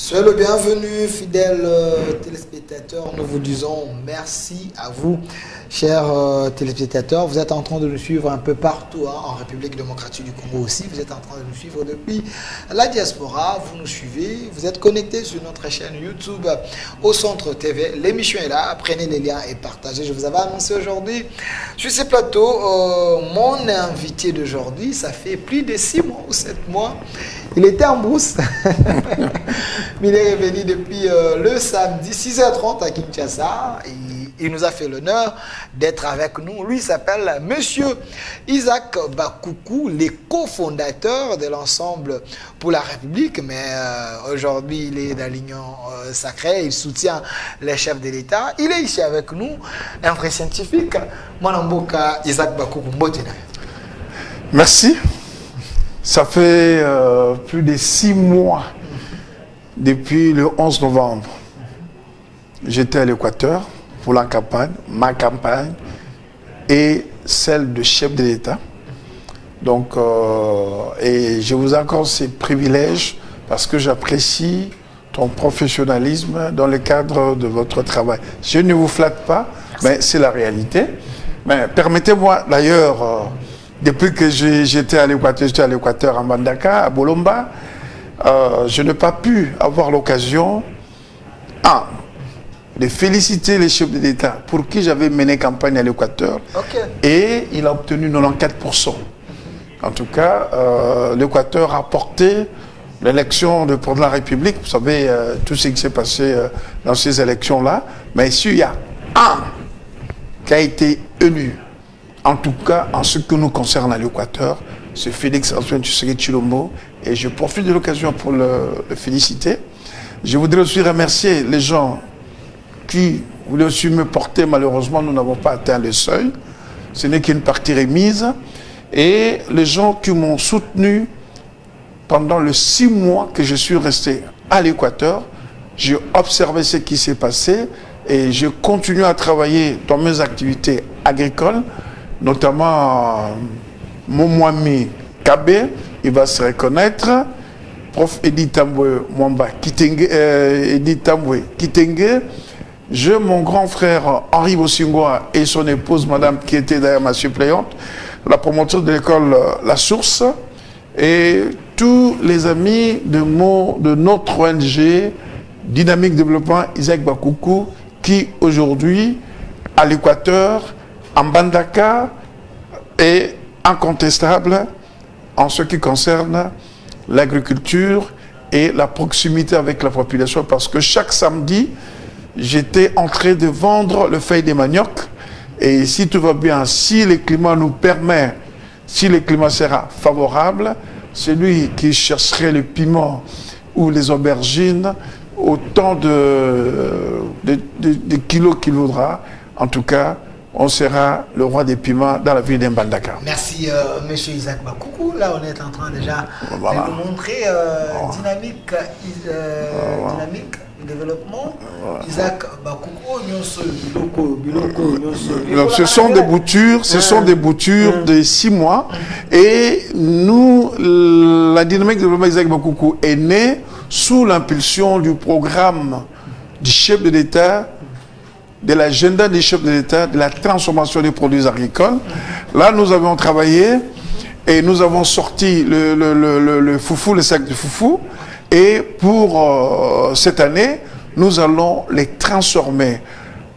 Soyez le bienvenu, fidèles euh, téléspectateurs. Nous vous disons merci à vous, chers euh, téléspectateurs. Vous êtes en train de nous suivre un peu partout, hein, en République démocratique du Congo aussi. Vous êtes en train de nous suivre depuis la diaspora. Vous nous suivez. Vous êtes connectés sur notre chaîne YouTube au Centre TV. L'émission est là. Prenez les liens et partagez. Je vous avais annoncé aujourd'hui sur ces plateaux euh, mon invité d'aujourd'hui. Ça fait plus de six mois ou sept mois. Il était en brousse. il est revenu depuis euh, le samedi 6h30 à Kinshasa. Il nous a fait l'honneur d'être avec nous. Lui s'appelle Monsieur Isaac Bakoukou, le cofondateur de l'ensemble pour la République. Mais euh, aujourd'hui, il est dans l'Union euh, sacrée. Il soutient les chefs de l'État. Il est ici avec nous, un vrai scientifique. Manamboka Isaac Bakoukou Merci. Ça fait euh, plus de six mois depuis le 11 novembre. J'étais à l'Équateur pour la campagne, ma campagne et celle de chef de l'État. Donc, euh, et je vous accorde ces privilèges parce que j'apprécie ton professionnalisme dans le cadre de votre travail. Je ne vous flatte pas, mais c'est la réalité. Mais permettez-moi d'ailleurs... Euh, depuis que j'étais à l'Équateur, j'étais à l'Équateur, à Mandaka, à Bolomba, euh, je n'ai pas pu avoir l'occasion, de féliciter les chefs de l'État pour qui j'avais mené campagne à l'Équateur. Et il a obtenu 94%. En tout cas, euh, l'Équateur a porté l'élection de pour la République. Vous savez, euh, tout ce qui s'est passé dans ces élections-là. Mais s'il y a un qui a été élu en tout cas, en ce que nous concerne à l'Équateur, c'est Félix Antoine Tshisekedi Chilombo et je profite de l'occasion pour le, féliciter. Je voudrais aussi remercier les gens qui voulaient aussi me porter. Malheureusement, nous n'avons pas atteint le seuil. Ce n'est qu'une partie remise. Et les gens qui m'ont soutenu pendant les six mois que je suis resté à l'Équateur. J'ai observé ce qui s'est passé et je continue à travailler dans mes activités agricoles notamment Momwami Kabe, il va se reconnaître. Prof Edith Tambwe Mwamba Kitenge, euh, Edith Tambwe Kitenge. Je, mon grand frère Henri Bossingwa et son épouse, madame, qui était d'ailleurs ma suppléante, la promotrice de l'école euh, La Source, et tous les amis de, mon, de notre ONG Dynamique Développement Isaac Bakoukou, qui aujourd'hui, à l'Équateur, Mbandaka est incontestable en ce qui concerne l'agriculture et la proximité avec la population parce que chaque samedi, j'étais en train de vendre le feuille des manioc. Et si tout va bien, si le climat nous permet, si le climat sera favorable, celui qui chercherait le piment ou les aubergines, autant de, de, de kilos qu'il voudra, en tout cas, on sera le roi des piments dans la ville d'Embandaka. Merci, euh, monsieur Isaac Bakoukou. Là, on est en train déjà de vous montrer euh, dynamique, euh, dynamique développement. Isaac Bakoukou, ce sont des boutures, ce sont des boutures de six mois. Et nous, la dynamique développement Isaac Bakoukou est née sous l'impulsion du programme du chef de l'État de l'agenda des chefs de l'État, de la transformation des produits agricoles. Là, nous avons travaillé et nous avons sorti le, le, le, foufou, le sac de foufou. Et pour euh, cette année, nous allons les transformer.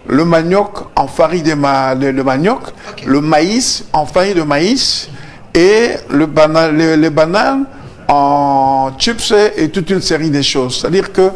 Le manioc en farine de ma, le, manioc, le maïs en farine de maïs et le banane, les, bananes en chips et toute une série de choses. C'est-à-dire que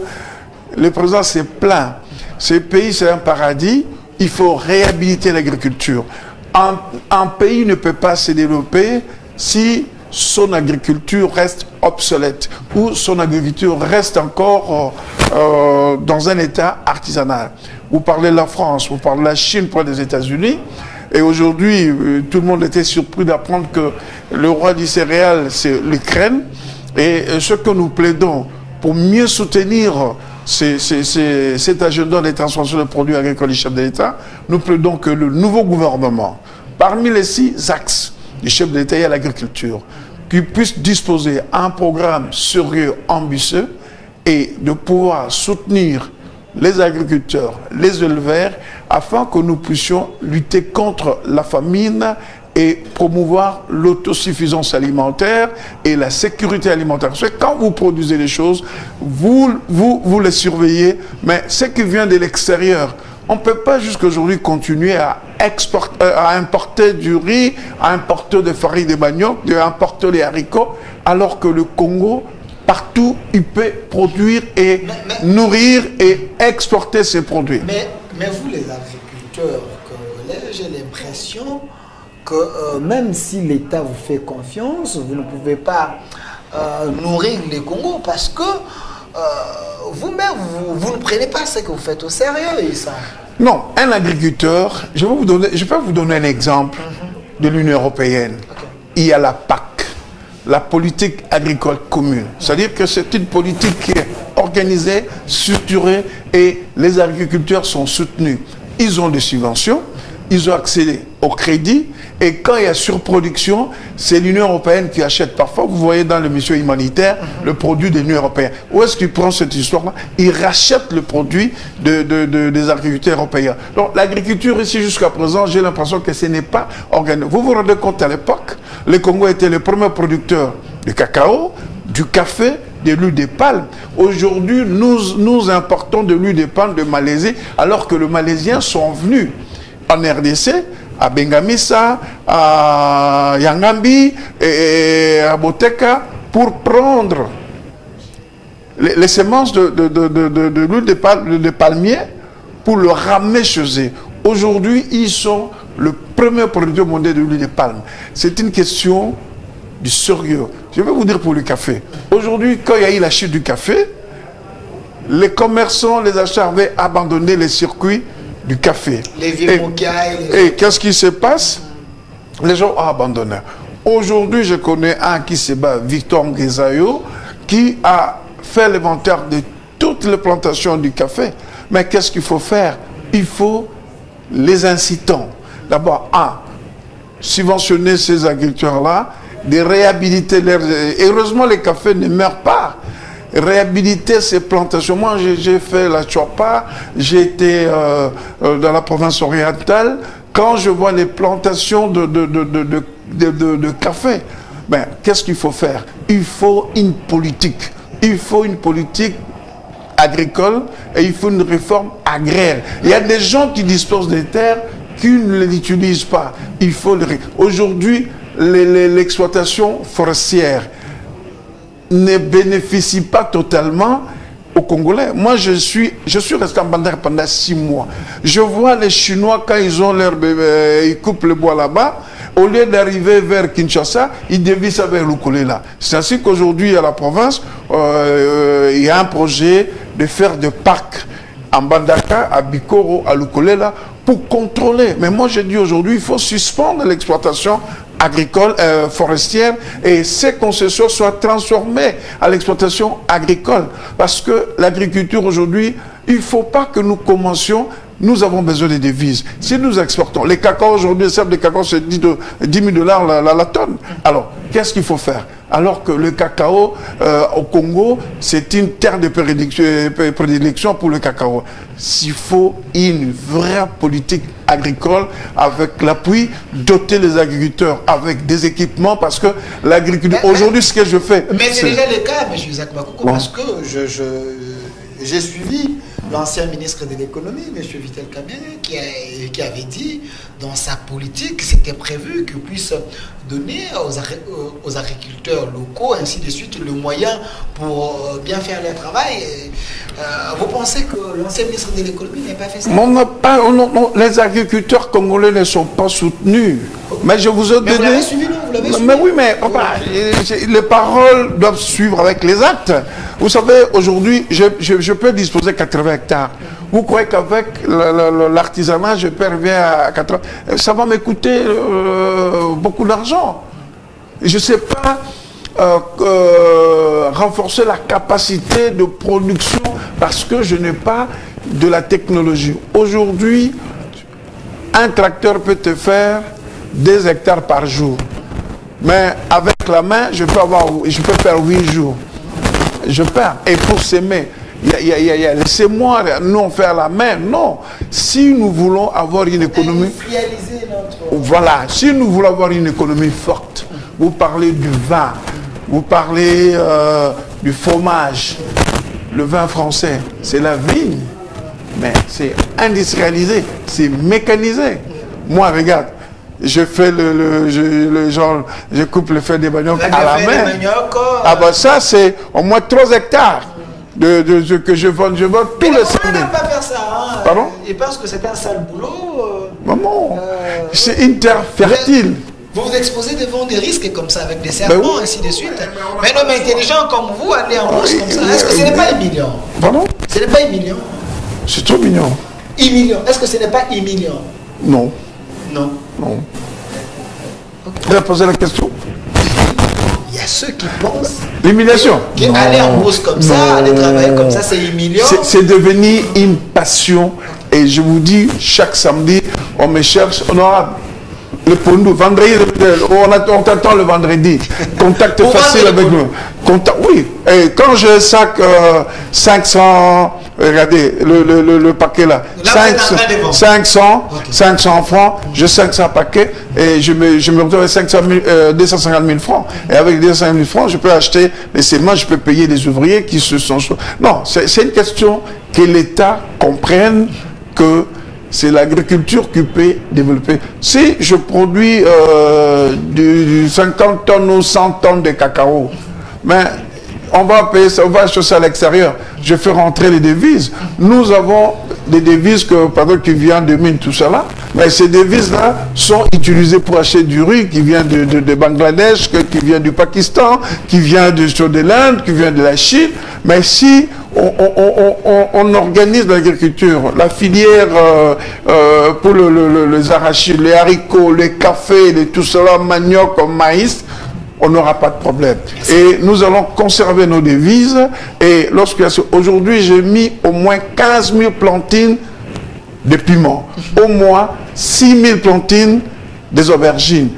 le président s'est plein ce pays, c'est un paradis. Il faut réhabiliter l'agriculture. Un, pays ne peut pas se développer si son agriculture reste obsolète ou son agriculture reste encore euh, euh, dans un état artisanal. Vous parlez de la France, vous parlez de la Chine, pour des États-Unis. Et aujourd'hui, euh, tout le monde était surpris d'apprendre que le roi du céréal, c'est l'Ukraine. Et ce que nous plaidons pour mieux soutenir cet agenda des transformations de produits agricoles du chef de l'État, nous plaidons que le nouveau gouvernement, parmi les six axes du chef de l'État, et l'agriculture, qu'il puisse disposer un programme sérieux, ambitieux, et de pouvoir soutenir les agriculteurs, les éleveurs, afin que nous puissions lutter contre la famine et promouvoir l'autosuffisance alimentaire et la sécurité alimentaire. Parce que quand vous produisez des choses, vous, vous, vous les surveillez, mais ce qui vient de l'extérieur, on ne peut pas jusqu'aujourd'hui continuer à, exporter, euh, à importer du riz, à importer des farines de manioc, à importer les haricots, alors que le Congo, partout, il peut produire et nourrir et exporter ses produits. Mais, mais vous, les agriculteurs j'ai l'impression que euh, même si l'État vous fait confiance, vous ne pouvez pas euh, nourrir les Congos parce que euh, vous-même, vous, ne prenez pas ce que vous faites au sérieux, ça. Non, un agriculteur, je vais vous donner, je vais vous donner un exemple mhm. de l'Union européenne. Il y a la PAC, la politique agricole commune. C'est-à-dire que c'est une politique qui est organisée, structurée et les agriculteurs sont soutenus. Ils ont des subventions, ils ont accédé au crédit, et quand il y a surproduction, c'est l'Union européenne qui achète. Parfois, vous voyez dans le mission humanitaire le produit de l'Union européenne. Où est-ce qu'il prend cette histoire-là? Il rachète le produit de, des agriculteurs européens. Donc l'agriculture ici jusqu'à présent, j'ai l'impression que ce n'est pas organisé. Vous vous rendez compte à l'époque, le Congo était le premier producteur de cacao, du café, de l'huile de palme. Aujourd'hui, nous, nous importons de l'huile de palme de Malaisie, alors que les Malaisiens sont venus en RDC à Bengamisa, à Yangambi et à Boteka pour prendre les, semences de, l'huile de, palmier pour le ramener chez eux. Aujourd'hui, ils sont le premier producteur mondial de l'huile de palme. C'est une question du sérieux. Je vais vous dire pour le café. Aujourd'hui, quand il y a eu la chute du café, les commerçants, les acheteurs avaient abandonné les circuits du café. Les vieux Et, qu'est-ce qui se passe? Les gens ont abandonné. Aujourd'hui, je connais un qui se bat, Victor Ngezayo, qui a fait l'inventaire de toutes les plantations du café. Mais qu'est-ce qu'il faut faire? Il faut les incitants. D'abord, un, subventionner ces agriculteurs-là, de réhabiliter leurs... Heureusement, les cafés ne meurent pas réhabiliter ces plantations. Moi, j'ai fait la Chopa, j'ai été euh, euh, dans la province orientale. Quand je vois les plantations de, de, de, de café, ben, qu'est-ce qu'il faut faire? Il faut une politique. Il faut une politique agricole et il faut une réforme agraire. Il y a des gens qui disposent des terres qui ne les utilisent pas. Il faut Aujourd'hui, l'exploitation forestière, ne bénéficie pas totalement aux Congolais. Moi, je suis, je suis resté en Bandar pendant six mois. Je vois les Chinois, quand ils ont leur bébé, euh, ils coupent le bois là-bas, au lieu d'arriver vers Kinshasa, ils dévissent vers là. C'est ainsi qu'aujourd'hui, à la province, euh, euh, il y a un projet de faire des parcs en Bandaka, à Bikoro, à Lukolela, pour contrôler. Mais moi, j'ai dit aujourd'hui, il faut suspendre l'exploitation agricole, euh, forestière, et ces concessions soient transformées à l'exploitation agricole. Parce que l'agriculture aujourd'hui, il ne faut pas que nous commencions nous avons besoin de devises. Si nous exportons, les cacao aujourd'hui, le de cacao, c'est 10, 000 dollars la, tonne. Alors, qu'est-ce qu'il faut faire? Alors que le cacao euh, au Congo, c'est une terre de prédilection pour le cacao. S'il faut une vraie politique agricole avec l'appui, doter les agriculteurs avec des équipements parce que l'agriculture, aujourd'hui, ce que je fais... Mais c'est déjà le cas, M. Isaac parce que j'ai je, suivi l'ancien ministre de l'économie, M. Vitel Kamé, qui, qui, avait dit dans sa politique, c'était prévu qu'il puisse donner aux, aux, agriculteurs locaux, ainsi de suite, le moyen pour euh, bien faire leur travail. Euh, vous pensez que l'ancien ministre de l'économie n'a pas fait ça? Non, pas, non, les agriculteurs congolais ne sont pas soutenus. Mais je vous ai mais donné... Vous suivi, non? Vous l'avez suivi? Mais oui, mais les paroles doivent suivre avec les actes. Vous savez, aujourd'hui, je, je, peux disposer 80 hectares. Vous croyez qu'avec l'artisanat, je arriver à 80 Ça va m'écouter euh, beaucoup d'argent. Je ne sais pas euh, euh, renforcer la capacité de production parce que je n'ai pas de la technologie. Aujourd'hui, un tracteur peut te faire des hectares par jour. Mais avec la main, je peux, avoir, je peux faire 8 jours. je perds. Et pour s'aimer, laissez-moi nous faire la main. Non. Si nous voulons avoir une économie... Voilà. Si nous voulons avoir une économie forte, vous parlez du vin, vous parlez euh, du fromage. Le vin français, c'est la vigne. Mais c'est industrialisé, c'est mécanisé. Moi, regarde, je fais le, le, genre, je coupe le fait des maniocs à la main. Ah ben ça, c'est au moins 3 hectares de, de, que je vends, je vends tous les samedis. pas faire ça. Hein. Pardon? Il pense que c'est un sale boulot. Euh, Maman, euh, c'est une terre fertile. Vous vous exposez devant des risques comme ça, avec des serpents, ben ainsi de suite. Mais un homme intelligent comme vous, aller en bourse comme ça, est-ce que ce n'est pas humiliant? Pardon? Ce n'est pas humiliant C'est trop mignon. Humiliant. Est-ce que ce n'est pas humiliant? Non. Non. Non. Vous avez posé la question? il a ceux qui pensent. L'humiliation. Qui aller en bourse comme ça, aller travailler comme ça, c'est humiliant. C'est devenu une passion. Et je vous dis, chaque samedi, on me cherche, on aura le nous, vendredi, on, t'attend le vendredi. Contact facile avec nous. Oui. Et quand je sac 500, euh, regardez le, le, paquet là, 500, 500, francs, je 500 paquets et je me, je me retrouve avec 500 250 000 francs. Et avec 250 000 francs, je peux acheter les semences, je peux payer les ouvriers qui se sont... Non, c'est une question que l'État comprenne que c'est l'agriculture qui peut développer. Si je produis euh, du, 50 tonnes ou 100 tonnes de cacao, mais on va payer on va acheter ça à l'extérieur. Je fais rentrer les devises. Nous avons des devises que, qui viennent de mine, tout cela. Mais ces devises-là sont utilisées pour acheter du riz qui vient de, de, Bangladesh, qui vient du Pakistan, qui vient de, de l'Inde, qui vient de la Chine. Mais si on, organise l'agriculture, la filière euh, euh, pour les arachides, les haricots, les cafés, tout cela, manioc, maïs, on n'aura pas de problème. Et nous allons conserver nos devises. Et lorsque aujourd'hui, j'ai mis au moins 15 000 plantines de piment, au moins 6 000 plantines des aubergines,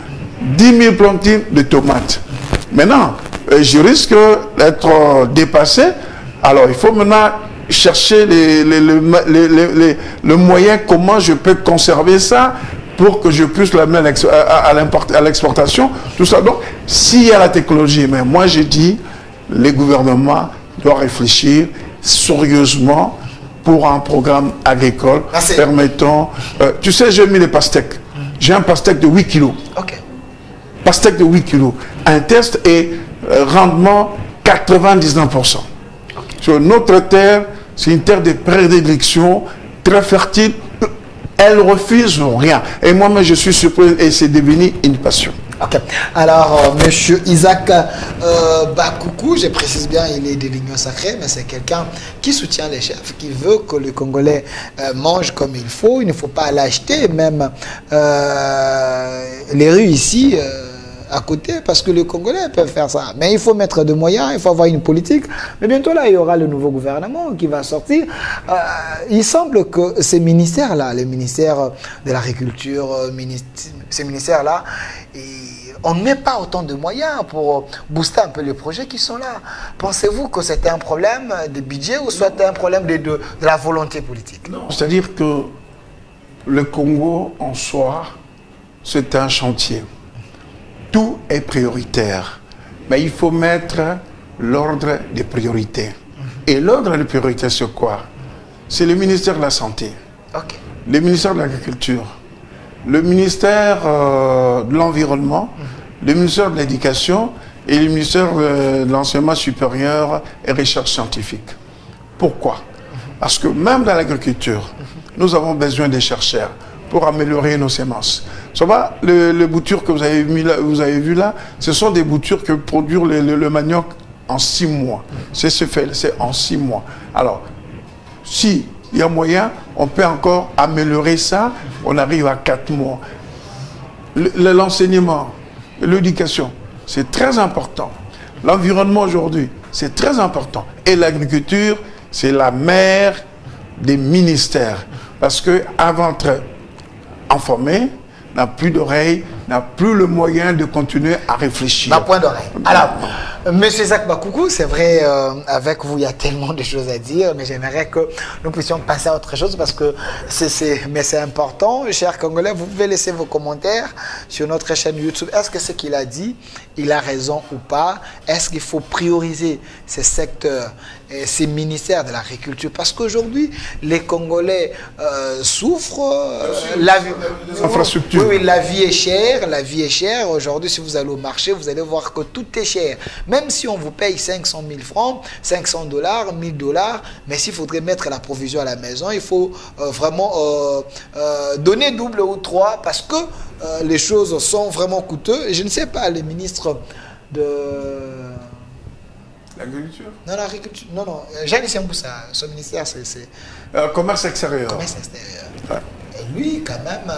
10 000 plantines de tomates. Maintenant, euh, je risque d'être dépassé alors, il faut maintenant chercher les, le moyen comment je peux conserver ça pour que je puisse l'amener à l'exportation, tout ça. Donc, s'il y a la technologie, mais moi j'ai dit, les gouvernements doivent réfléchir sérieusement pour un programme agricole ah, permettant... Euh, tu sais, j'ai mis les pastèques. J'ai un pastèque de 8 kilos. Ok. Pastèque de 8 kilos. Un test est euh, rendement 99% sur notre terre, c'est une terre de prédilection, très fertile. Elle refuse rien. Et moi-même, je suis surpris et c'est devenu une passion. Alors, euh, Monsieur Isaac euh, Bakoukou, je précise bien, il est de l'Union sacrée, mais c'est quelqu'un qui soutient les chefs, qui veut que le Congolais euh, mange comme il faut. Il ne faut pas l'acheter, même les rues ici à côté parce que les Congolais peuvent faire ça. Mais il faut mettre des moyens, il faut avoir une politique. Mais bientôt là, il y aura le nouveau gouvernement qui va sortir. Euh, il semble que ces ministères-là, les ministères de l'agriculture, euh, ces ministères-là, on ne met pas autant de moyens pour booster un peu les projets qui sont là. Pensez-vous que c'était un problème de budget ou soit un problème de, de, la volonté politique? Non, c'est-à-dire que le Congo en soi, c'est un chantier tout est prioritaire. Mais il faut mettre l'ordre des priorités. Et l'ordre des priorités, c'est quoi? C'est le ministère de la Santé, le ministère de l'Agriculture, le ministère euh, de l'Environnement, le ministère de l'Éducation. Et le ministère de l'Enseignement supérieur et recherche scientifique. Pourquoi? Parce que même dans l'agriculture, nous avons besoin des chercheurs pour améliorer nos semences. Ça va, le, bouture que vous avez, mis là, vous avez vu là, ce sont des boutures que produit le, manioc en six mois. C'est ce fait, c'est en six mois. Alors, si il y a moyen, on peut encore améliorer ça, on arrive à quatre mois. L'enseignement, l'éducation, c'est très important. L'environnement aujourd'hui, c'est très important. Et l'agriculture, c'est la mère des ministères. Parce que avant informé, n'a plus d'oreille, n'a plus le moyen de continuer à réfléchir. N'a point d'oreille. Alors, Monsieur Zach Bakoukou, c'est vrai, euh, avec vous, il y a tellement de choses à dire, mais j'aimerais que nous puissions passer à autre chose parce que c'est, mais c'est important. Chers Congolais, vous pouvez laisser vos commentaires sur notre chaîne YouTube. Est-ce que ce qu'il a dit, il a raison ou pas Est-ce qu'il faut prioriser ces secteurs ces ministères de l'agriculture? Parce qu'aujourd'hui, les Congolais euh, souffrent. Euh, la, vie, infrastructure. Oui, la vie est chère. La vie est chère. Aujourd'hui, si vous allez au marché, vous allez voir que tout est cher. Même si on vous paye 500 000 francs, 500 dollars, 1000 dollars, mais s'il faudrait mettre la provision à la maison, il faut euh, vraiment donner double ou trois parce que les choses sont vraiment coûteuses. Je ne sais pas, les ministres de L'agriculture? Non, l'agriculture. Non, non. Jeanne Siamboussa, son ministère, c'est. Euh, commerce extérieur. Commerce extérieur. Et lui, quand même, euh,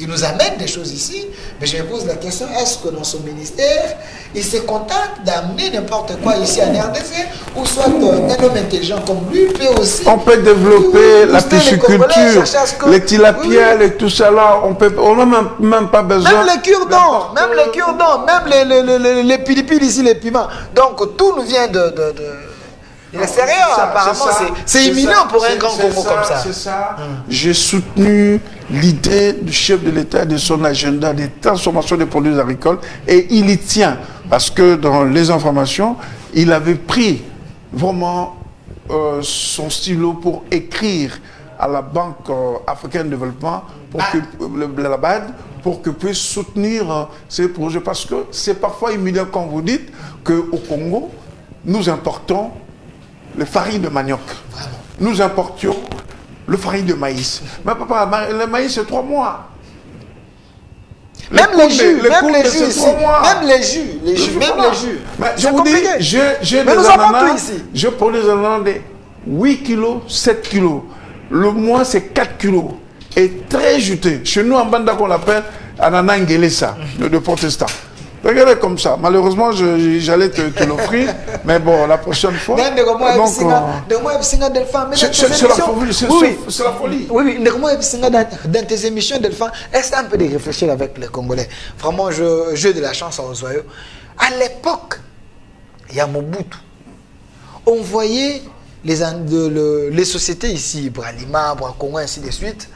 il nous amène des choses ici, mais je me pose la question, est-ce que dans son ministère, il se contente d'amener n'importe quoi ici en RDC, ou soit euh, un homme intelligent comme lui peut aussi... On peut développer la pisciculture, les, tilapiels et tout ça là, on peut, on n'a même, même, pas besoin... Même les cure-dents, même les cure-dents, même les, les, les, les, pilipiles ici, les piments. Donc tout nous vient de, de, de apparemment, c'est imminent pour un grand Congo comme ça. C'est ça. Hum. J'ai soutenu l'idée du chef de l'État de son agenda de transformation des produits agricoles et il y tient. Parce que dans les informations, il avait pris vraiment euh, son stylo pour écrire à la Banque euh, africaine de développement, pour ah. que, la BAD, pour que puisse soutenir euh, ces projets. Parce que c'est parfois imminent quand vous dites qu'au Congo, nous importons le farine de manioc. Nous importions le farine de maïs. Mais papa, le maïs, c'est trois mois. Même les, jus, même les jus. Même les jus, les jus, même les jus. Mais je vous dis, j'ai des ananas, je prends des ananas de 8 kilos, 7 kilos. Le mois, c'est 4 kilos. Et très juteux. Chez nous, en banda, qu'on l'appelle ananas ngelesa, de protestants. Regardez comme ça. Malheureusement, j'allais te, te l'offrir, mais bon, la prochaine fois. Donc, c'est la folie. C'est la folie. Oui, oui. Dans tes émissions, Delphin, essaie un peu de réfléchir avec les Congolais. Vraiment, j'ai de la chance à Ozoyo. À l'époque, il y a Mobutu. On voyait les, les sociétés ici, Bralima, Bracongo, ainsi de suite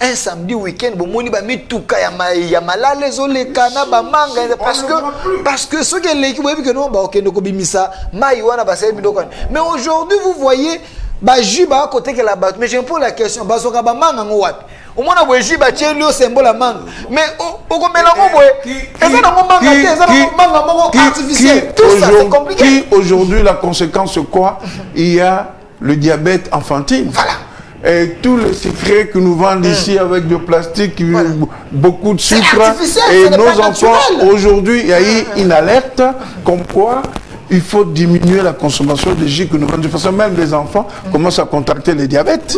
un samedi week-end bomoni bamituka ya, ma, ya malala ezoleka na bamanga parce que, parce que soki eleki boyebi ke no bakokende kobimisa mai wana basali biloko mais aujourd'hui vous voyez bajus bakotekela bato mais je pose la question bazoka bamanga yango wapi? Omona boye jus batieli yo sembo la manga. Mais okomela yango boye? Eza nango manga te eza nango manga moko artificiel. tout ça c'est compliqué. qui aujourd'hui la conséquence c'est quoi? Il y a le diabète infantile voilà et tous les secrets que nous vendons ici mm. avec du plastique, beaucoup de sucre. Et nos enfants, aujourd'hui, il y a eu une alerte comme quoi il faut diminuer la consommation de jus que nous vendons. De toute façon, même les enfants mm. commencent à contracter le diabète.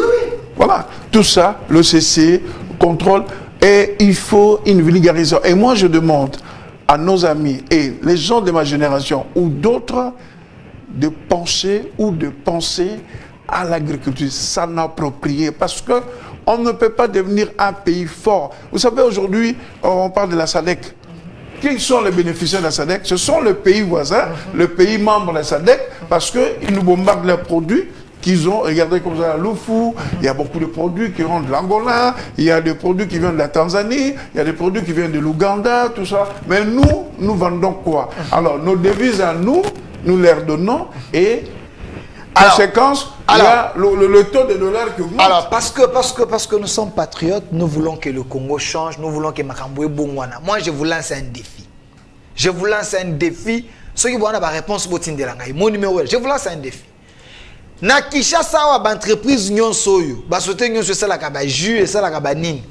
Voilà. Tout ça, le CC, contrôle. Et il faut une vulgarisation. Et moi, je demande à nos amis et les gens de ma génération ou d'autres de penser ou de penser à l'agriculture, s'en approprier, parce que on ne peut pas devenir un pays fort. Vous savez, aujourd'hui, on parle de la SADEC. Qui sont les bénéficiaires de la SADEC? Ce sont les pays voisins, les pays membres de la SADEC, parce qu'ils nous bombardent leurs produits qu'ils ont, regardez comme ça, l'Oufou, il y a beaucoup de produits qui viennent de l'Angola, il y a des produits qui viennent de la Tanzanie, il y a des produits qui viennent de l'Ouganda, tout ça. Mais nous, nous vendons quoi? Alors, nos devises à nous, nous leur donnons et Conséquence, alors, il y a le, le, taux de dollars qui augmente. Alors, parce que, parce, que, parce que nous sommes patriotes, nous voulons que le Congo change, nous voulons que Makamboué Bongwana. Moi, je vous lance un défi. Je vous lance un défi. Ceux qui vont avoir la réponse, mon numéro, je vous lance un défi. Na Kishasa wa entreprise nyonso oyo basote nyonso esalaka bajus esalaka banini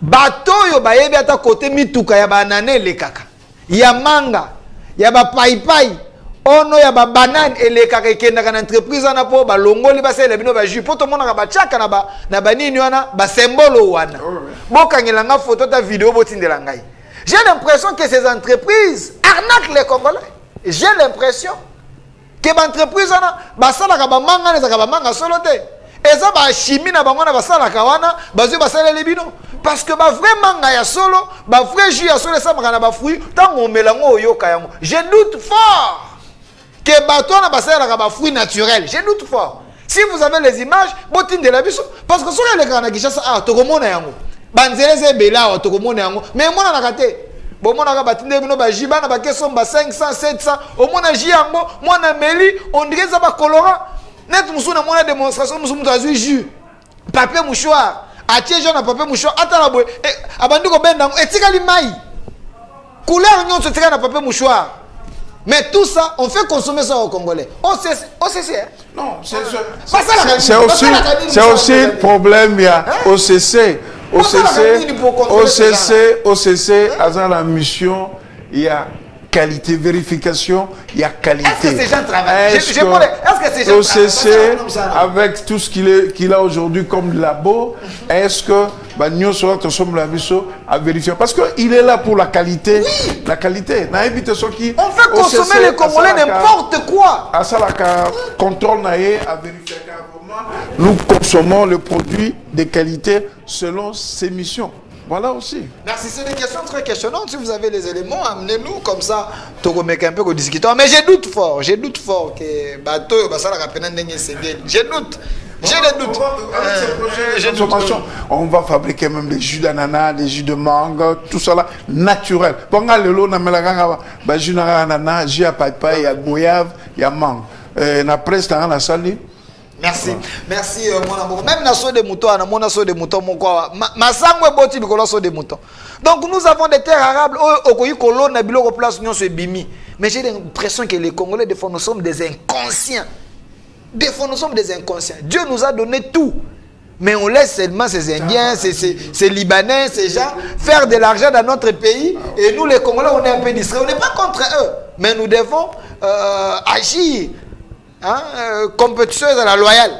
bato oyo bayebi ata kote mituka ya banane elekaka ya manga ya bapaipai ono ya babanane elekaka ekendaka na entreprise wana mpo balongoli basalela bino bajus mpo tomonaka batiaka na banini wana basembolo wana. Bokangela nga foto ta video botindela ngai. J'ai l'impression que ces entreprises arnaque les congolais. J'ai l'impression ke baentreprise wana basalaka bamanga wana ezalaka bamanga solo te. Eza bachimie na bango na basalaka wana bazwi basaleli bino. Parce que bavrai manga ya solo bavrai jus ya solo esamaka na bafruit ntango omela yango oyoka yango. Je doute fort ke bato wana basalelaka bafruit naturel je doute fort. Si vous avez les images botindela biso. Parce que soki elekaka na kishasa awa tokomona yango. Banzela eza ebele awa tokomona yango. Mais emonanaka te bomonaka batindeli bino baji bana bakesomba 500 700 omona ji yango mwana meli ondire eza bacolorant neti mosusu namona démonstration mosusu moto azwi jus. Papier mouchoir. Atie jo na papier mouchoir atala boye. Abandi kobenda yango. Etikali mai couleur nyonso etikali na papier mouchoir mais tout ça on fait consommer ça aux congolais. Occ occ hein? non c'est aussi c'est aussi le problème il y a occ OCC, OCC, OCC, à la mission, il y a qualité, vérification, il y a qualité. Est-ce que ces gens travaillent? Est-ce que ces gens OCC, avec tout ce qu'il a aujourd'hui comme labo, est-ce que bah, nous sommes la mission à vérifier? Parce qu'il est là pour la qualité. Oui. La qualité. On fait consommer les Congolais n'importe quoi. À ça, la contrôle, à vérifier nous consommons le produit de qualité selon ses missions. Voilà aussi. Merci, c'est des questions très questionnantes. Si vous avez les éléments, amenez-nous comme ça. un peu discuter. Mais j'ai doute fort, j'ai doute fort que bateau, ça la J'ai doute. J'ai des doutes. Euh, on va fabriquer même des jus d'ananas, des jus de mangue, tout ça là, naturel. Bon, le lot, on a jus d'ananas, jus à papaye, il y a goyave, il y a mangue. Na presse, on a sali. Merci. Merci euh, mwana moko même na so de mouton wana mona so de mouton moko awa masango eboti likolo so de mouton donc nous avons des terres arables. Oyo okoki kolona biloko place nyonso ebimi. Mais j'ai l'impression que les congolais des fois nous sommes des inconscients. Des fois nous sommes des inconscients. Dieu nous a donné tout. Mais on laisse seulement ces Indiens, ces, ces, ces Libanais, ces gens faire de l'argent dans notre pays. Et nous, les Congolais, on est un peu distraits. On n'est pas contre eux. Mais nous devons euh, agir hein, euh, compétition à la loyale.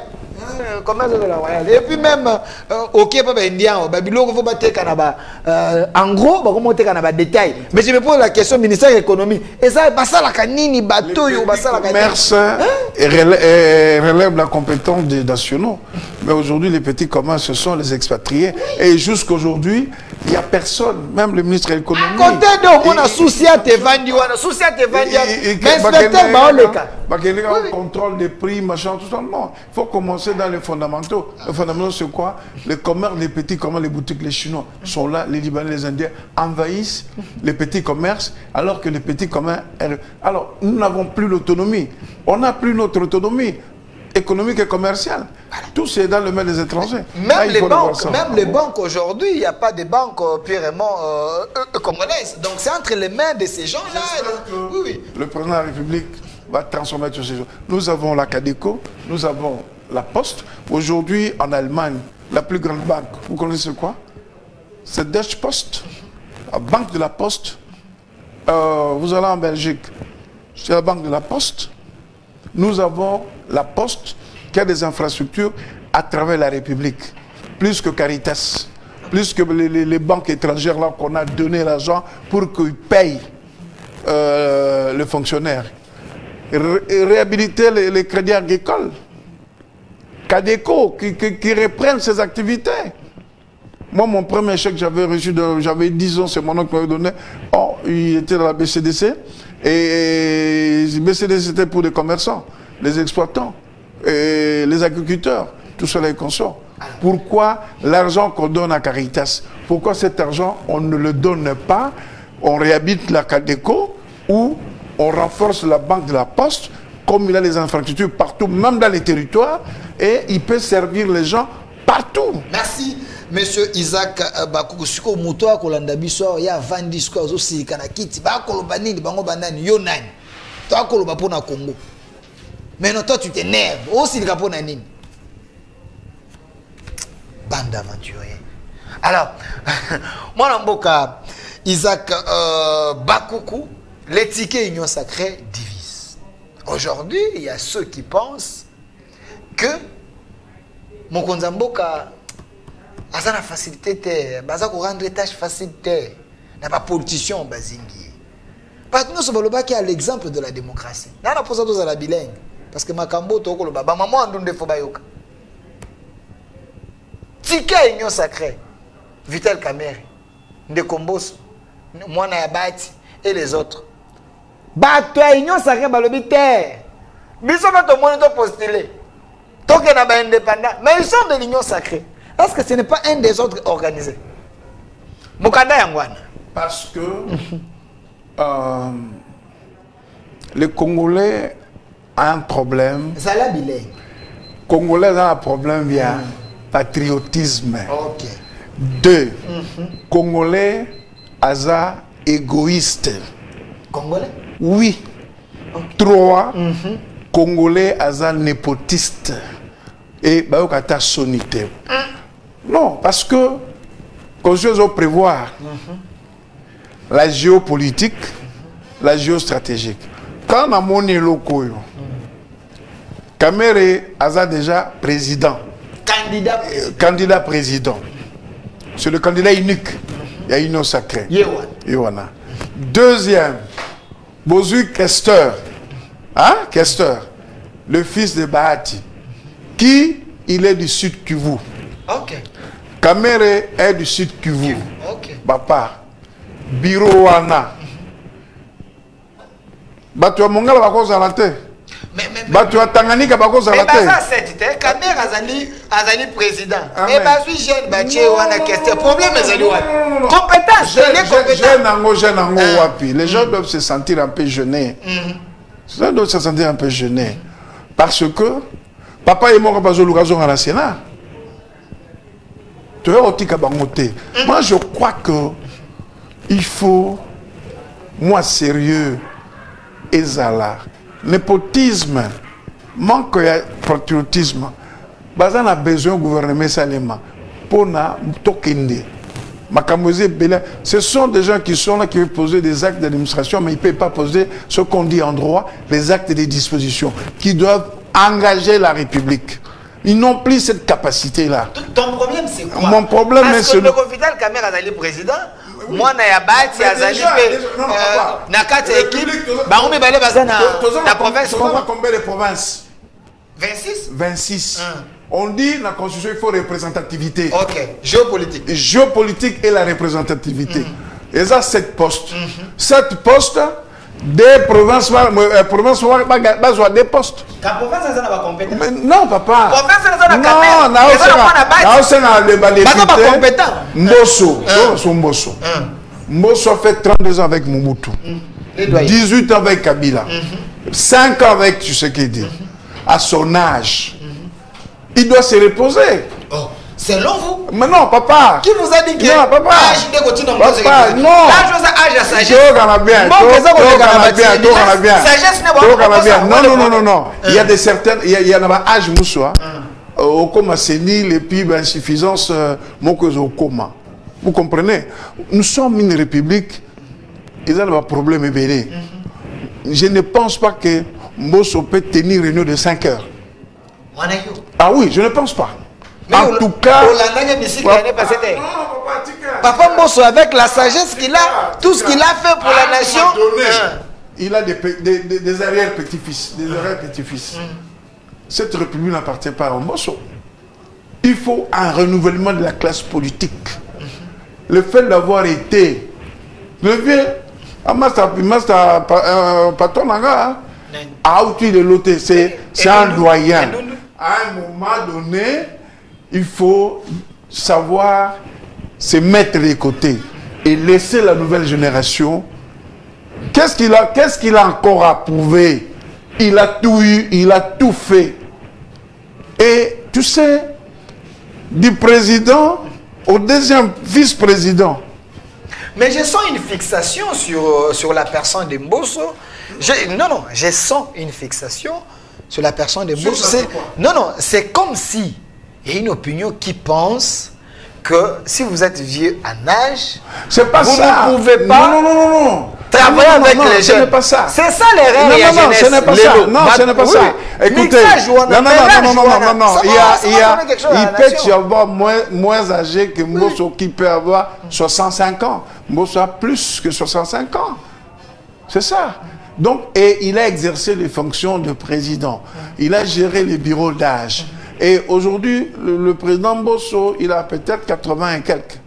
Euh, la royale et puis même euh, ok pas indien ba biloko faut bateka na ba. Euh, en gros ba comment teka na ba détail. Mais je me pose la question ministère de l'économie. Et ça basala kanini bateau yo basala kanini commerce hein? relève la compétence des nationaux. Mais aujourd'hui les petits commerces ce sont les expatriés. Et jusqu'aujourd'hui il n'y a personne, même le ministre de l'économie. Côté de on a souci à te vendre, on a souci à te vendre. Mais inspecteur le contrôle des prix, machin, tout ça. Non, il faut commencer dans les fondamentaux. Les fondamentaux, c'est quoi? Le commerce, les petits commerces, les boutiques, les Chinois sont là, les Libanais, les Indiens envahissent les petits commerces, alors que les petits commerces. Alors, nous n'avons plus l'autonomie. On n'a plus notre autonomie économique et commerciale. Tout c'est dans le main des étrangers. Même les banques, même les banques aujourd'hui, il n'y a pas de banques euh, purement euh, euh, congolaises. Donc c'est entre les mains de ces gens-là. Oui, Le président de la République va transformer tous ces gens. Nous avons la Cadeco, nous avons la Poste. Aujourd'hui, en Allemagne, la plus grande banque, vous connaissez quoi? C'est Deutsche Post. La banque de la Poste. vous allez en Belgique, c'est la banque de la Poste. Nous avons la Poste qui a des infrastructures à travers la République, plus que Caritas, plus que les, banques étrangères là qu'on a donné l'argent pour qu'ils payent euh, les fonctionnaires. réhabiliter les, crédits agricoles. Cadeco qui, qui, reprennent ses activités. Moi, mon premier chèque, j'avais reçu, j'avais 10 ans, c'est mon oncle qui m'avait donné. Oh, il était dans la BCDC. Et BCDC, c'était pour les commerçants les exploitants, et les agriculteurs, tout cela est consort. Pourquoi l'argent qu'on donne à Caritas, pourquoi cet argent, on ne le donne pas, on réhabite la Cadeco ou on renforce la banque de la Poste, comme il a les infrastructures partout, même dans les territoires, et il peut servir les gens partout. Merci. Monsieur Isaac akolanda biso ya Maintenant, toi, tu t'énerves. Aussi, le capot nini. Bande d'aventuriers. Alors, moi, Mboka, Isaac euh, Bakoukou, l'étiquette Union Sacrée divise. Aujourd'hui, il y a ceux qui pensent que mon Mboka a la facilité, baza ko rendre tâche facilité, n'a pas politicien bazingi. Parce que nous sommes l'exemple de la démocratie. N'a pas posé à la bilingue parce que makambo tokoloba bamama wandu nde fo bayoka tika union sacré vitel camere ndeko mboso mwana ya bati et les autres. Bato union sacré balobi te. Biso mpe tomoni topostule tokenda baindépendant mais ils sont de l'union sacrée est ce que ce n'est pas un des autres organisés. Mokanda yango wana parce que euh, les congolais un problème. Zala congolais a un problème via patriotisme. Ok. Deux congolais aza égoïste. Congolais? Oui. Trois congolais aza népotiste. Et bayoka ata soni te non parce que konsi prévoir la géopolitique la géostratégique quand namoni eloko oyo kamere aza déjà président. Candidat. Euh, candidat président. C'est le candidat unique. Ya union sacrée ye wana ye wana deuxième bozwi questeur hein questeur le fils de bahati. Qui? Il est du sud kivu. Ok. Kamere est du sud kivu. Ok. Bapa biro wana bato ya mongala bakozala te. mais mais mais bato ya tanganyika bakozala mais baza te. sete te kamere azali azali président. Bazwi jeune batie wana question. problème ezali wapi? compétence Jeune- yango jeune yango Ah. wapi. Les gens doivent se sentir un peu gênés. Les gens doivent se sentir un peu gênés. Parce que papa ye moko bazoluka azonga na sénat. Toya kotika bango te. Moi je crois que il faut moi sérieux ezala népotisme manque ya patriotisme. Baza na besoin gouvernement esalema. Mpona tokende. Makambo eza ebele. Ce sont des gens qui sont là qui veulent poser des actes d'administration mais ils ne peuvent pas poser ce qu'on dit en droit les actes des dispositions qui doivent engager la république. Ils n'ont plus cette capacité là ton problème c'est quoi? Mon problème, Parce c'est que le- président mwana ya bati azali mpe euh, na kati ya toza- bango mibale baza na province combien de provinces 26 26 Hum. on dit dans la constitution il faut représentativité. Ok. Géopolitique. Géopolitique et la représentativité. Et ça, sept postes. Sept postes, des provinces, euh, provinces, besoin des postes. province non, papa. Province, eza na Non. Mbosso. Mbosso, Mbosso. Mbosso a fait 32 ans avec Mobutu. les doyens 18 ans avec Kabila. 5 ans avec Tshisekedi. À son âge. Il doit se reposer. oh selon vous Mais non, papa. qui vous a dit que Non, papa. âge kotina mboso Papa, non. L'âge oza âge ya sagesse. Tokana bien tokana bien tokana bien. Sagesse ne bwana tokana bien. Non non non non non. Il y a des certaines il y a, il y en a ba âge moussoa okoma sénile et puis insuffisance euh, moko okoma vous comprenez? Nous sommes une république. Ils ont un problème ebele je ne pense pas que Mbosso peut tenir une réunion de 5 heures. Ah oui je ne pense pas en tout cas papa, mboso avec la sagesse qu'il a tout ce qu'il a fait pour À la un nation hein. Il a des, des, des, des arrière-petits-fils. Des arrière-petits-fils. Cette république n'appartient pas à Mbosso. Il faut un renouvellement de la classe politique. Le fait d'avoir été le vieux, ah, master, master, pa- euh, patron Nanga, a outil de l'autre, c'est un doyen. À un moment donné, il faut savoir se mettre de côté et laisser la nouvelle génération. Qu'est-ce qu'il a, qu'est-ce qu'il a encore à prouver? Il a tout eu, il a tout fait. Et tu sais, du président au deuxième vice-président, mais je sens une fixation sur, sur la personne de Mbosso. Non non je sens une fixation sur la personne de Mbosso. non non c'est comme si il y a une opinion qui pense que si vous êtes vieux en âge c'est pas Vous ça. ne pouvez pas Non, non, non, non, non. travailler Non, non, avec non, les Ce jeunes. n'est pas ça. C'est ça Non, de la non, non, jeunesse. ce n'est pas Les ça. Non, ce n'est pas ça. Écoutez, non, non, non, non, non, non, non, non. Il y a, il y a, peut y avoir moins, moins âgé que Mbosso qui peut avoir 65 ans. Mbosso a plus que 65 ans. C'est ça. Donc, et il a exercé les fonctions de président. Il a géré les bureaux d'âge. Et aujourd'hui, le, président Bosso, il a peut-être 80 et quelques.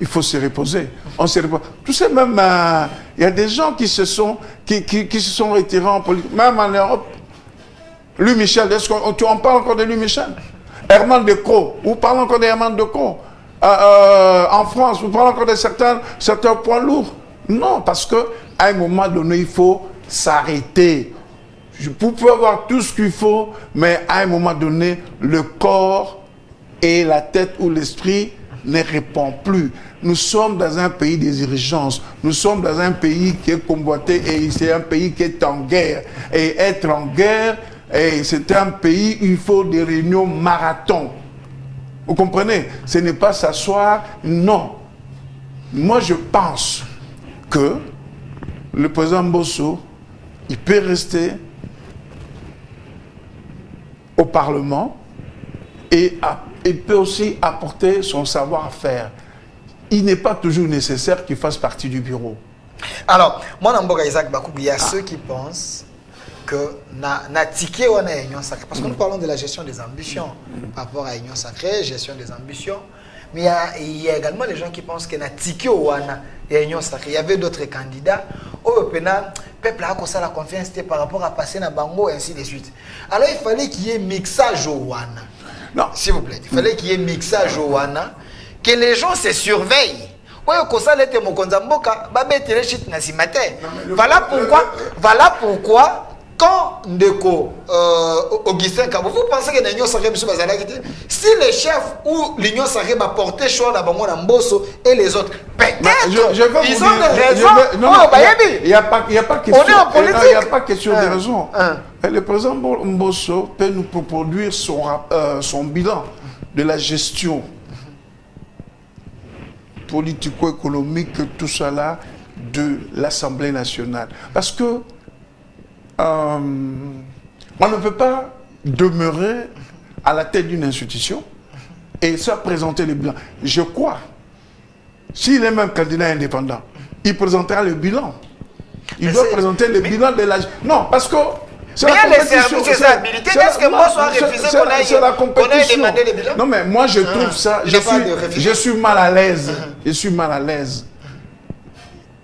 Il faut se reposer. On se repose. Tu sais, même, euh, il y a des gens qui se sont, qui, qui, se sont retirés en politique. Même en Europe. Louis Michel, est-ce qu'on on parle encore de Louis Michel? Herman de Croo, vous parlez encore d'Herman de Croo euh, euh, En France, vous parlez encore de certains, certains points lourds Non, parce qu'à un moment donné, il faut s'arrêter. Vous pouvez avoir tout ce qu'il faut, mais à un moment donné, le corps et la tête ou l'esprit ne répondent plus. Nous sommes dans un pays des urgences. Nous sommes dans un pays qui est convoité et c'est un pays qui est en guerre. Et être en guerre, c'est un pays où il faut des réunions marathon. Vous comprenez? Ce n'est pas s'asseoir, non. Moi, je pense que le président Bosso, il peut rester au Parlement et peut aussi apporter son savoir-faire. Il n'est pas toujours nécessaire qu'il fasse partie du bureau. Alors, moi, dans Isaac Bakou, il y a ceux qui pensent que na, na ticket on a union sacrée parce que nous parlons de la gestion des ambitions par rapport à union sacrée gestion des ambitions mais il y a, également les gens qui pensent que il y avait d'autres candidats. Au pena peuple a ça la confiance par rapport à passer na bango et ainsi de suite. Alors il fallait qu'il y ait mixage au wana. Non. S'il vous plaît il fallait qu'il y ait mixage au wana que les gens se surveillent. Oyo kosala ete mokonzi ya mboka babetele shit na nsima te. Voilà pourquoi voilà pourquoi quand Ndeko euh, Augustin Kabo, vous pensez que l'Union Sacrée, M. Bazalaki, si les chefs ou l'Union Sacrée va porter choix dans Mbosso et les autres, peut-être ils ont des raisons. Non, oh, il n'y a, pas, y a pas question. On est en politique. Il n'y a pas question de raison. Le président Mbosso peut nous produire son, euh, son bilan de la gestion politico-économique, tout ça là, de l'Assemblée nationale. Parce que euh, on ne peut pas demeurer à la tête d'une institution et se présenter le bilan. Je crois, s'il est même candidat indépendant, il présentera le bilan. Il doit présenter le bilan de la... Non, parce que... Est-ce que moi soit refusé C'est la compétition. Non, mais moi, je trouve ça... Je suis, je suis mal à l'aise. Je suis mal à l'aise.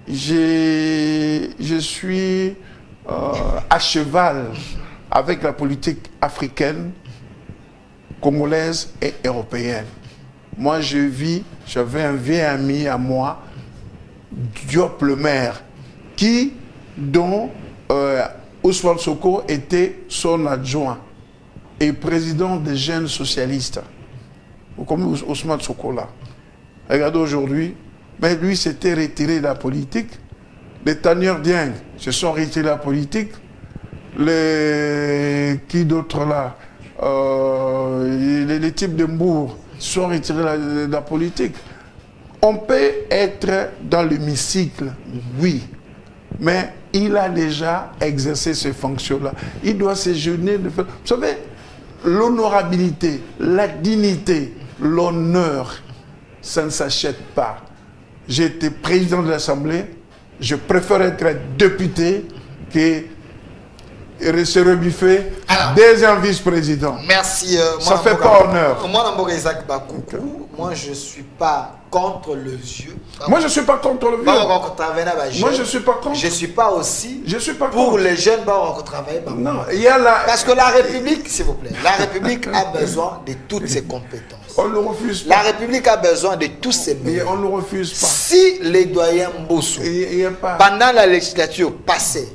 Je suis à cheval avec la politique africaine, congolaise et européenne. Moi, je vis, j'avais un vieil ami à moi, Diop le maire, qui, dont euh, Ousmane Soko était son adjoint et président des jeunes socialistes. Vous Ousmane Soko là Regardez aujourd'hui, mais lui s'était retiré de la politique les Tanière Dieng se sont retirés de la politique. Les. Qui d'autres là euh, les, types de Mbourg sont retirés de la, politique. On peut être dans l'hémicycle, oui, mais il a déjà exercé ces fonctions-là. Il doit se jeûner de. Vous savez, l'honorabilité, la dignité, l'honneur, ça ne s'achète pas. J'ai été président de l'Assemblée, je préfère être député que se rebiffer deuxième vice-président. Merci. Euh, Ça ne fait pas honneur. Moi, Isaac Bakoukou, moi, je ne suis pas contre le vieux. Moi, je ne suis pas contre le vieux. Moi, je ne suis pas contre. Je ne suis pas aussi je suis pas pour les jeunes travailler. Non, il y a la... Parce que la République, s'il vous plaît, la République a besoin de toutes ses compétences. On ne le refuse pas. La République a besoin de tous ses moyens. on ne le refuse pas. Si les doyens Mbosso, pendant la législature passée,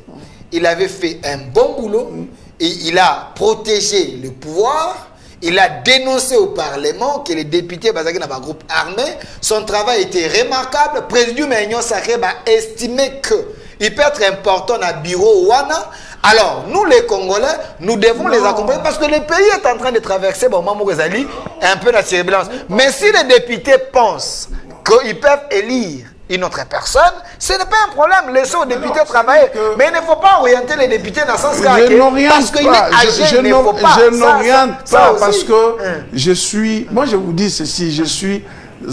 il avait fait un bon boulot et il a protégé le pouvoir. Il a dénoncé au Parlement que les députés Bazaki dans un groupe armé, son travail était remarquable. Le président Union Sacré a estimé que il peut être important dans le bureau Wana. Alors, nous les Congolais, nous devons les accompagner parce que le pays est en train de traverser, bon, un peu la turbulence. Mais si les députés pensent qu'ils peuvent élire une autre personne, ce n'est pas un problème. Laissez aux députés travailler. Mais il ne faut pas orienter les députés dans ce sens là parce qu'il est âgé, je, je pas. Je n'oriente pas parce que hein. je suis... Moi, je vous dis ceci, je suis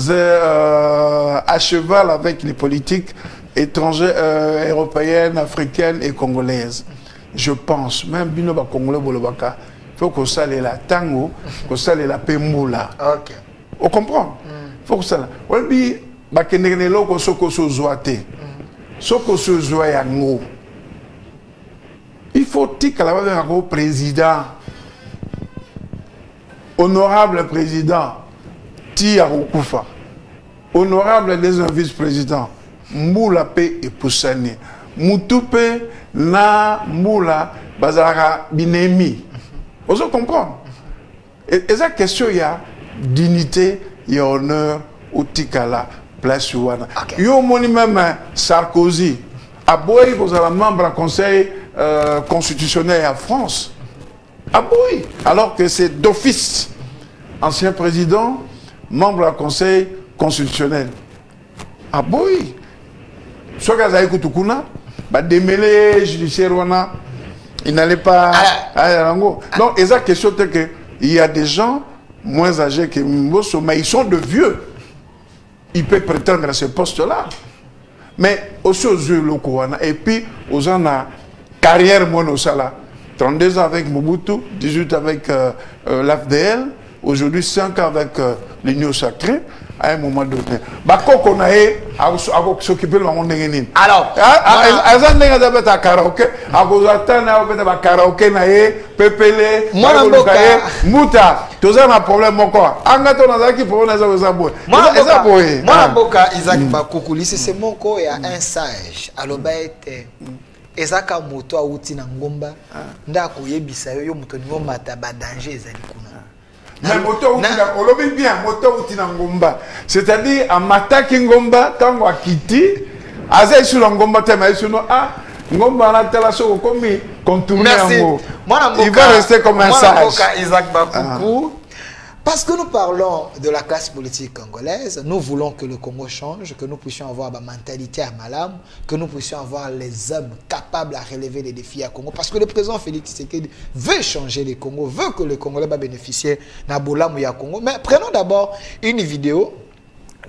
euh, à cheval avec les politiques étrangères, euh, européennes, africaines et congolaises. Je pense, même Binoba Congolais Bolobaka, faut que ça les la tango que ça les la pemula ok on comprend? Mm. faut que ça bakendeke na eloko soki osozwa te. Soki osozwa yango. Il faut tikala babengako président. Honorable président ti ya kokufa honorable deuxième vice président mbula mpe epusani. Mutu mpe na mbula bazalaka binemi. Ozo comprendre. E, eza question ya dignité ya honneur otikala place wana. Okay. yo omoni même sarkozy aboyi kozala membre ya conseil euh, constitutionnel ya france. Aboyi. Alors que c'est d'office ancien président membre du conseil constitutionnel. Aboyi. Soki azali kutu kuna bademele judiciaire wana il n'allait pas à yango donc eza question te que il y a des gens moins âgés que Mbosso mais ils sont de vieux ils peuvent prétendre à ce poste là mais aussi aux yeux locaux wana et puis aux gens na carrière moins osala 32 ans avec Mobutu 18 avec euh, euh, l'AFDL aujourd'hui 5 ans avec euh, l'Union sacrée à un moment donné. Bakoko na ye akosokipele bango ndenge nini alors aza ndenge aza beta karaoke akozwa tana akobeta bakaraoke na ye pepele koluka ye mbuta toza na problème moko anga to nazalaki problème eza eza boye eza boye mwana mboka isaac bakuku lisese moko ya un sage. Aloba ete ezaka moto awuti na ngomba nde akoyebisa yo yo moto olingi omata badanger ezali kuna mais moto utina olobi bien moto utina ngomba. C'est-à-dire amataki ngomba ntango akiti aza esu na ngomba te ma esu no ah ngomba na tala soko komi contourne yango. Il va rester comme un sage. Isaac Bakuku ah. Parce que nous parlons de la classe politique congolaise, nous voulons que le Congo change, que nous puissions avoir la mentalité à Malam, que nous puissions avoir les hommes capables à relever les défis à Congo. Parce que le président Félix Tshisekedi veut changer le Congo, veut que le Congolais va bénéficier de ya Congo. Mais prenons d'abord une vidéo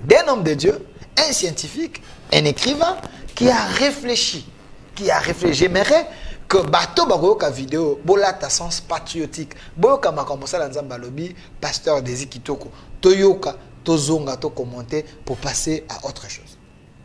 d'un homme de Dieu, un scientifique, un écrivain, qui a réfléchi, qui a réfléchi. J'aimerais que bato bakoyoka video bolata sens patriotique. Boyoka makambo osala nzambe alobi pasteur desi kitoko toyoka tozonga tokommente pour passer à autre chose.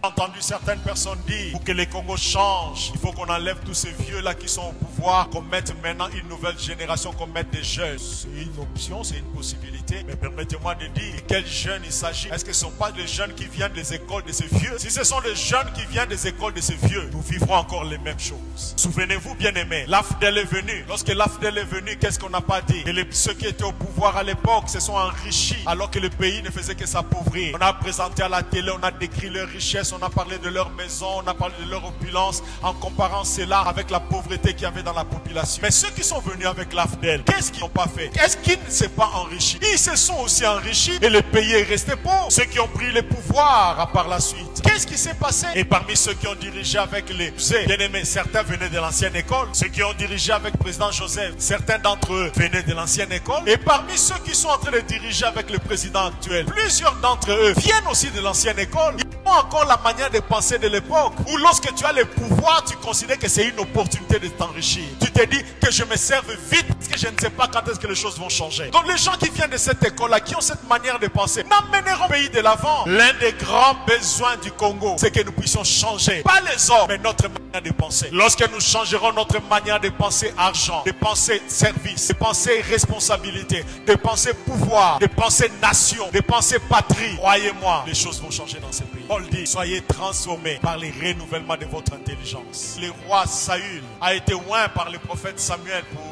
Entendu certaines personnes dire pour que les Congo changent, il faut qu'on enlève tous ces vieux-là qui sont au qu'on mette maintenant une nouvelle génération, qu'on mette des jeunes. C'est une option, c'est une possibilité. Mais permettez-moi de dire quels jeunes il s'agit? Est-ce que ce ne sont pas des jeunes qui viennent des écoles de ces vieux? Si ce sont des jeunes qui viennent des écoles de ces vieux, nous vivrons encore les mêmes choses. Souvenez-vous, bien aimés, l'AFDEL est venu. Lorsque l'AFDEL est venu, qu'est-ce qu'on n'a pas dit? Que ceux qui étaient au pouvoir à l'époque se sont enrichis alors que le pays ne faisait que s'appauvrir. On a présenté à la télé, on a décrit leur richesse on a parlé de leur maison, on a parlé de leur opulence, en comparant cela avec la pauvreté qu'il y avait dans la population. Mais ceux qui sont venus avec l'AFDEL, qu'est-ce qu'ils n'ont pas fait? Est-ce qu'ils ne s'est pas enrichis? Ils se sont aussi enrichis et le pays est resté pauvre. Ceux qui ont pris le pouvoir par la suite. Qu'est-ce qui s'est passé? Et parmi ceux qui ont dirigé avec les bien-aimés, certains venaient de l'ancienne école. Ceux qui ont dirigé avec le président Joseph, certains d'entre eux venaient de l'ancienne école. Et parmi ceux qui sont en train de diriger avec le président actuel, plusieurs d'entre eux viennent aussi de l'ancienne école. Encore la manière de penser de l'époque où lorsque tu as le pouvoir, tu considères que c'est une opportunité de t'enrichir. Tu te dis que je me serve vite parce que je ne sais pas quand est-ce que les choses vont changer. Donc les gens qui viennent de cette école-là, qui ont cette manière de penser, n'amèneront le pays de l'avant. L'un des grands besoins du Congo, c'est que nous puissions changer, pas les hommes, mais notre manière de penser. Lorsque nous changerons notre manière de penser argent, de penser service, de penser responsabilité, de penser pouvoir, de penser nation, de penser patrie, croyez-moi, les choses vont changer dans ce pays. Paul dit, soyez transformés par les renouvellements de votre intelligence. Le roi Saül a été oint par le prophète Samuel pour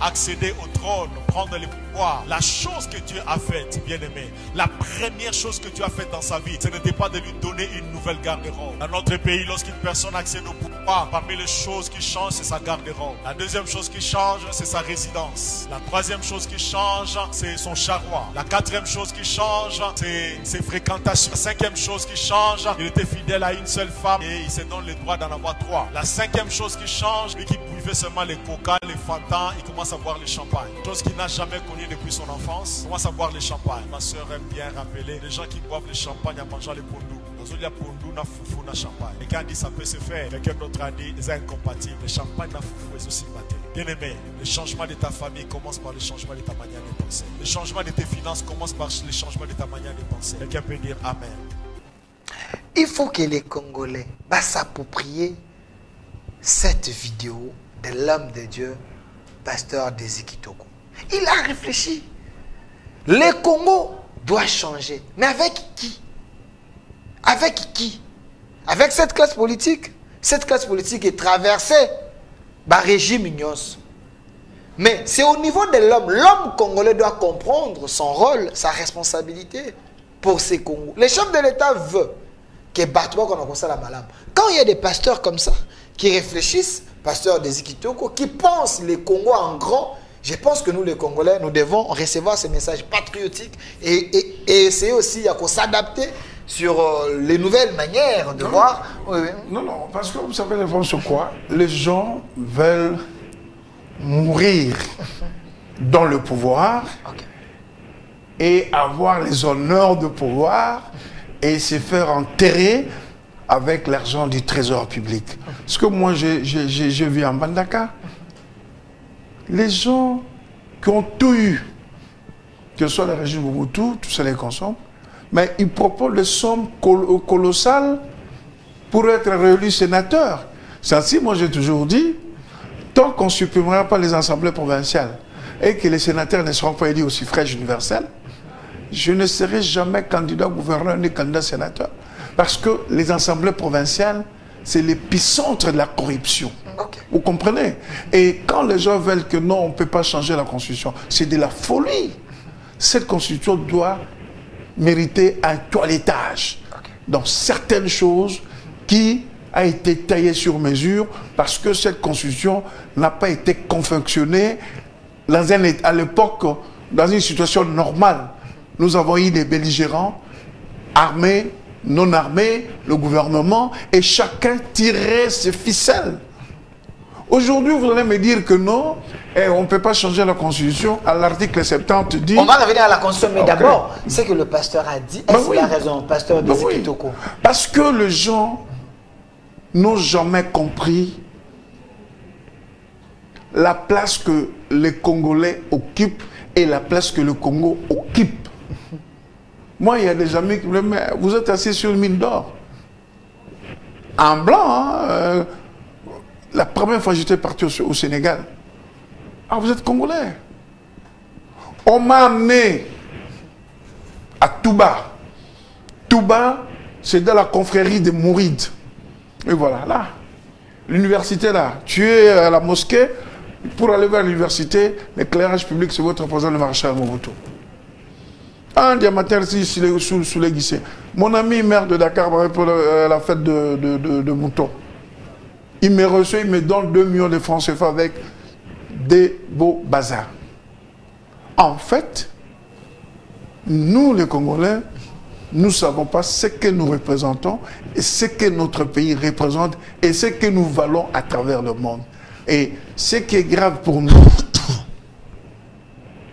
accéder au trône, prendre le pouvoir. La chose que Dieu a faite, bien aimé, la première chose que Dieu a faite dans sa vie, ce n'était pas de lui donner une nouvelle garde-robe. Dans notre pays, lorsqu'une personne accède au pouvoir, parmi les choses qui changent, c'est sa garde-robe. La deuxième chose qui change, c'est sa résidence. La troisième chose qui change, c'est son charroi. La quatrième chose qui change, c'est ses fréquentations. La cinquième chose qui change, il était fidèle à une seule femme et il se donne le droit d'en avoir trois. La cinquième chose qui change, lui qui buvait seulement les coca, les fantans, il commence à boire le champagne. Chose qu'il n'a jamais connue depuis son enfance, il commence à boire le champagne. Ma soeur aime bien rappeler les gens qui boivent le champagne en mangeant les pondous Nazolia pondu na fufu na champagne. Et quand dit ça peut se faire, quelqu'un d'autre a dit c'est incompatible. Le champagne na fufu aussi maté. Bien aimé, le changement de ta famille commence par le changement de ta manière de penser. Le changement de tes finances commence par le changement de ta manière de penser. Quelqu'un peut dire Amen. Il faut que les Congolais s'approprient cette vidéo l'homme de Dieu, pasteur Toko. Il a réfléchi. Le Congo doit changer. Mais avec qui? Avec qui? Avec cette classe politique? Cette classe politique est traversée par régime ignos. Mais c'est au niveau de l'homme. L'homme congolais doit comprendre son rôle, sa responsabilité pour ces Congos. Les chefs de l'État veulent que Batouba qu'on a la malade. Quand il y a des pasteurs comme ça, qui réfléchissent, pasteurs des Ikitoko, qui pensent les Congos en grand, je pense que nous, les Congolais, nous devons recevoir ces messages patriotiques et, essayer aussi à s'adapter sur euh, les nouvelles manières de voir. Non, non, parce que vous savez, les sur quoi Les gens veulent mourir dans le pouvoir et avoir les honneurs de pouvoir et se faire enterrer avec l'argent du trésor public. Ce que moi, j'ai vu en Bandaka, les gens qui ont tout eu, que ce soit le régime Mobutu, tout ça les consomme, mais ils proposent des sommes colossales pour être réélus sénateurs. C'est ainsi, moi j'ai toujours dit, tant qu'on ne supprimera pas les assemblées provinciales et que les sénateurs ne seront pas élus au suffrage universel, je ne serai jamais candidat gouverneur ni candidat sénateur. Parce que les assemblées provinciales, c'est l'épicentre de la corruption. Vous comprenez? Et quand les gens veulent que non, on ne peut pas changer la constitution, c'est de la folie. Cette constitution doit mériter un toilettage dans certaines choses qui a été taillées sur mesure parce que cette constitution n'a pas été confectionnée dans un, à l'époque dans une situation normale. Nous avons eu des belligérants armés, non armés, le gouvernement, et chacun tirait ses ficelles. Aujourd'hui, vous allez me dire que non, eh, on ne peut pas changer la Constitution. À l'article 70 dit... On va revenir à la Constitution, mais d'abord, c'est que le pasteur a dit. Est-ce qu'il a raison, pasteur ben Parce que les gens n'ont jamais compris la place que les Congolais occupent et la place que le Congo occupe. Moi, il y a des amis qui me disent, vous êtes assis sur une mine d'or. En blanc, hein, euh, la première fois que j'étais parti au, Sénégal, ah, vous êtes Congolais. On m'a amené à Touba. Touba, c'est dans la confrérie de Mouride. Et voilà, là, l'université là, tu es à la mosquée, pour aller vers l'université, l'éclairage public, c'est votre président le maréchal Mobutu. Un diamantaire ici, sous, sous les guissés. Mon ami maire de Dakar pour la fête de, de, moutons. Il me reçoit, il me donne 2 millions de francs CFA avec des beaux bazars. En fait, nous les Congolais, nous ne savons pas ce que nous représentons et ce que notre pays représente et ce que nous valons à travers le monde. Et ce qui est grave pour nous,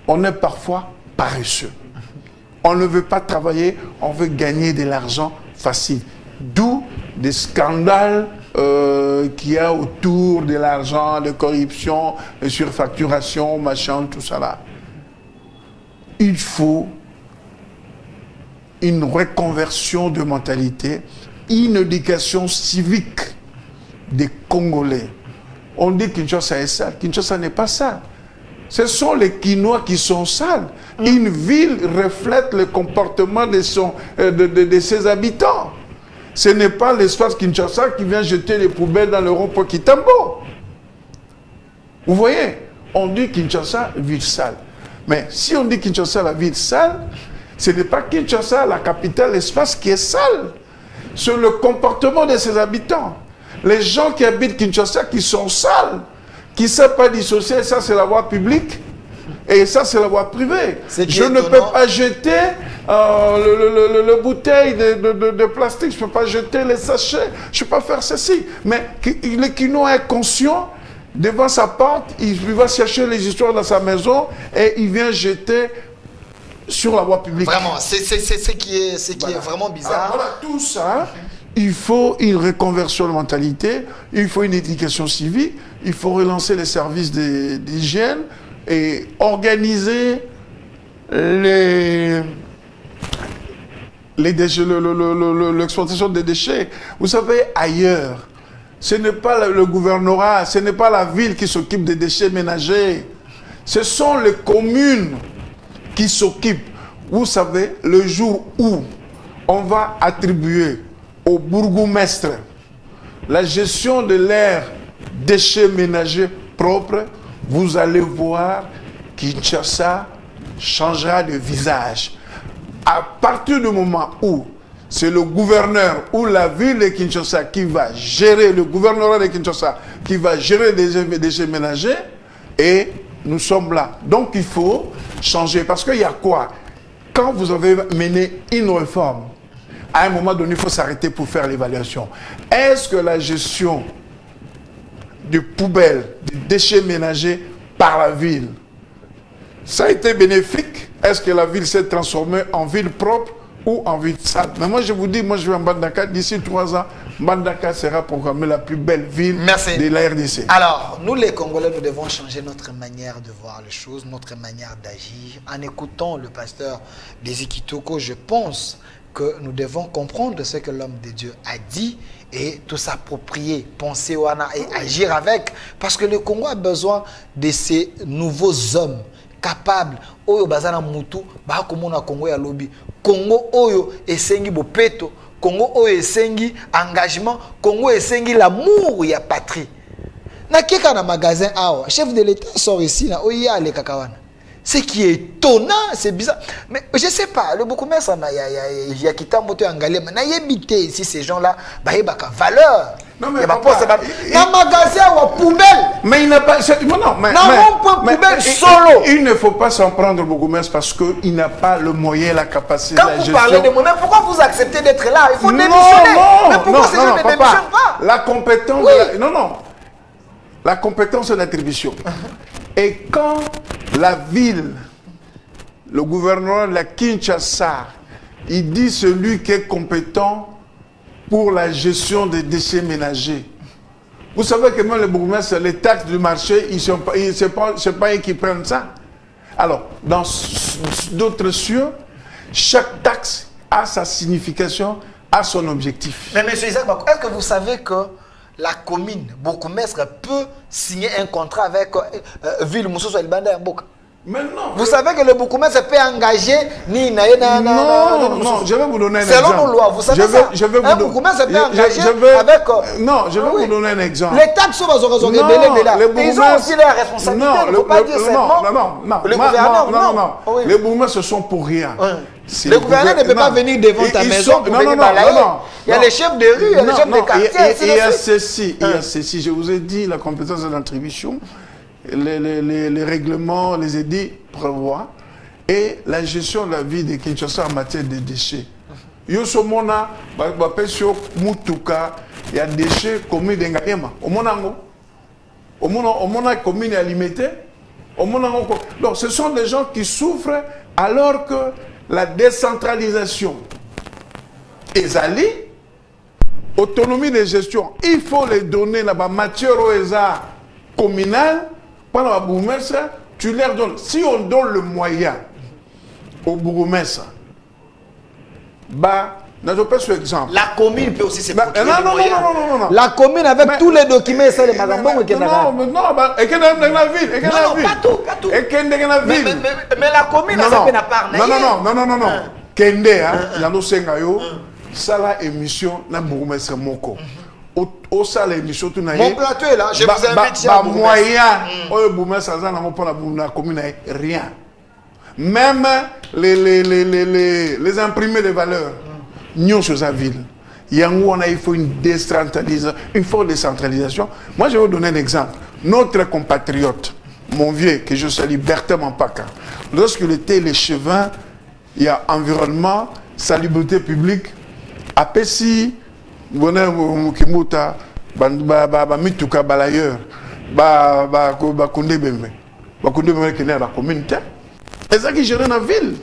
on est parfois paresseux. On ne veut pas travailler, on veut gagner de l'argent facile. D'où des scandales euh, qu'il y a autour de l'argent, de corruption, de surfacturation, machin, tout ça là. Il faut une reconversion de mentalité, une éducation civique des Congolais. On dit Kinshasa est sale. Kinshasa n'est pas sale. Ce sont les Quinois qui sont sales. Mm. Une ville reflète le comportement de, son, euh, de, ses habitants. Ce n'est pas l'espace Kinshasa qui vient jeter les poubelles dans le rond-point Kitambo. Vous voyez On dit Kinshasa, ville sale. Mais si on dit Kinshasa, la ville sale, ce n'est pas Kinshasa, la capitale, l'espace qui est sale. C'est le comportement de ses habitants. Les gens qui habitent Kinshasa, qui sont sales, qui ne savent pas dissocier, ça c'est la voie publique. Et ça, c'est la voie privée. Je ne peux pas jeter euh, le, bouteille de, plastique, je ne peux pas jeter les sachets, je ne peux pas faire ceci. Mais le Kino est conscient, devant sa porte, il va chercher les histoires dans sa maison et il vient jeter sur la voie publique. Vraiment, c'est ce qui est, ce qui est vraiment bizarre. voilà, tout ça, il faut une reconversion de mentalité, il faut une éducation civique, il faut relancer les services d'hygiène et organiser les l'exploitation des déchets. Vous savez, ailleurs, ce n'est pas le gouvernorat, ce n'est pas la ville qui s'occupe des déchets ménagers. Ce sont les communes qui s'occupent. Vous savez, le jour où on va attribuer au bourgmestre la gestion de l'air déchets ménagers propres, vous allez voir Kinshasa changera de visage. À partir du moment où c'est le gouverneur ou la ville de Kinshasa qui va gérer, le gouvernement de Kinshasa qui va gérer les déchets ménagers, et nous sommes là. Donc il faut changer. Parce qu'il y a quoi? Quand vous avez mené une réforme, à un moment donné, il faut s'arrêter pour faire l'évaluation. Est-ce que la gestion des poubelles, des déchets ménagers par la ville, ça a été bénéfique Est-ce que la ville s'est transformée en ville propre ou en ville sale? Mais moi, je vous dis, moi, je vais en Bandaka. D'ici trois ans, Bandaka sera programmée la plus belle ville de la RDC. Alors, nous, les Congolais, nous devons changer notre manière de voir les choses, notre manière d'agir. En écoutant le pasteur Kitoko, je pense que nous devons comprendre ce que l'homme de Dieu a dit et tout s'approprier, penser wana et agir avec. Parce que le Congo a besoin de ces nouveaux hommes capables. Oyo bazana mutu, ba komona Congo ya lobby. Congo oyo esengi bopeto, Congo oyo esengi engagement, Congo esengi l'amour ya patrie. Na keka na magasin awa, chef de l'état sort ici na oya le kakawana. Ce qui est étonnant, c'est bizarre. Mais je ne sais pas, le ça il y a qui monté en galère. Mais il y a ici ces gens-là, bah, il y a valeur. Non, mais il y a un magasin ou poubelle. Mais il n'a pas. Non, non, mais. Non, mais, poubelle solo. Il, ne faut pas s'en prendre beaucoup plus parce qu'il n'a pas le moyen, la capacité. Quand vous parlez de moyens, pourquoi vous acceptez d'être là? Il faut démissionner. Non, mais pourquoi ces gens ne démissionnent pas? La compétence. La... Non, non. La compétence est l'attribution. Et quand la ville, le gouvernement de la Kinshasa, il dit celui qui est compétent pour la gestion des déchets ménagers. Vous savez que même les bourgmestres, les taxes du marché, ce n'est pas, pas eux qui prennent ça. Alors, dans d'autres cieux, chaque taxe a sa signification, a son objectif. Mais M. Isaac, est-ce que vous savez que la commune, bourgmestre, peut signer un contrat avec euh, euh, Ville Moussoso et Banda Mboka Maintenant, vous savez que le bourgmestre peut engager ni na, na, na, non, non, je vais vous donner un Selon exemple. nos lois, vous savez je vais, ça. Je vais vous un bourgmestre peut engager je vais, avec. non, je vais ah, vous oui. donner un exemple. Les taxes sont aux non, là. Ils ont aussi leurs responsabilités. Non, il ne faut le, pas le, dire non, non, non, non, le Ma, gouverneur, non, non, non. Oui. Les bourgmestres sont pour rien. Oui. Le gouverneur ne peut pas venir devant ta Ils maison sont- pour non, venir non, non, Il y a les chefs de rue, il y a les chefs de quartier. il y a- de ceci, il y a ceci. Je vous ai dit, la compétence d'attribution, les, les, les, les règlements, les édits prévoient, et la gestion de la vie de Kinshasa en matière de déchets. Yosomona, bapesio mutuka, il y a déchets commis d'engagement. Au monango. Au mona commune est limitée. Au monango. Donc, ce sont des gens qui souffrent alors que la décentralisation. Allée autonomie de gestion, il faut les donner la matière au ESA communal, pendant la bourgmestre, tu leur donnes. Si on donne le moyen au bourgmestre, bah, exemple. La commune peut aussi se procurer non, non, non, moyens. non, non, non, non. La commune avec Mais- tous les documents, bah, ville, et qu'il y a Non, dans la non, ville. pas tout, pas tout. Et qu'il y a dans la Mais, ville. mais, mais, mais la commune, non. fait n'a pas non, non, non, non, non, non, non. Hein. Kende, hein, Yano Sengayo, ça la émission, na bourgmestre moko. L'émission, tout n'a oyo bourgmestre aza nango na na commune na ye, rien. Même les, les, les, les, les, les imprimés de valeurs, nyonso eza ville. Yango wana, il faut une décentralisation, une décentralisation. Moi, je vais vous donner un exemple. Notre compatriote, mon vieux, que je salue, Bertin Mampaka, lorsqu'il était les chevins, il y a environnement, salubrité publique, apesi, bona mukimuta, bamituka balayeur, bakunde bembe. Bakunde bembe qui est la communauté. Et ça qui gère la ville.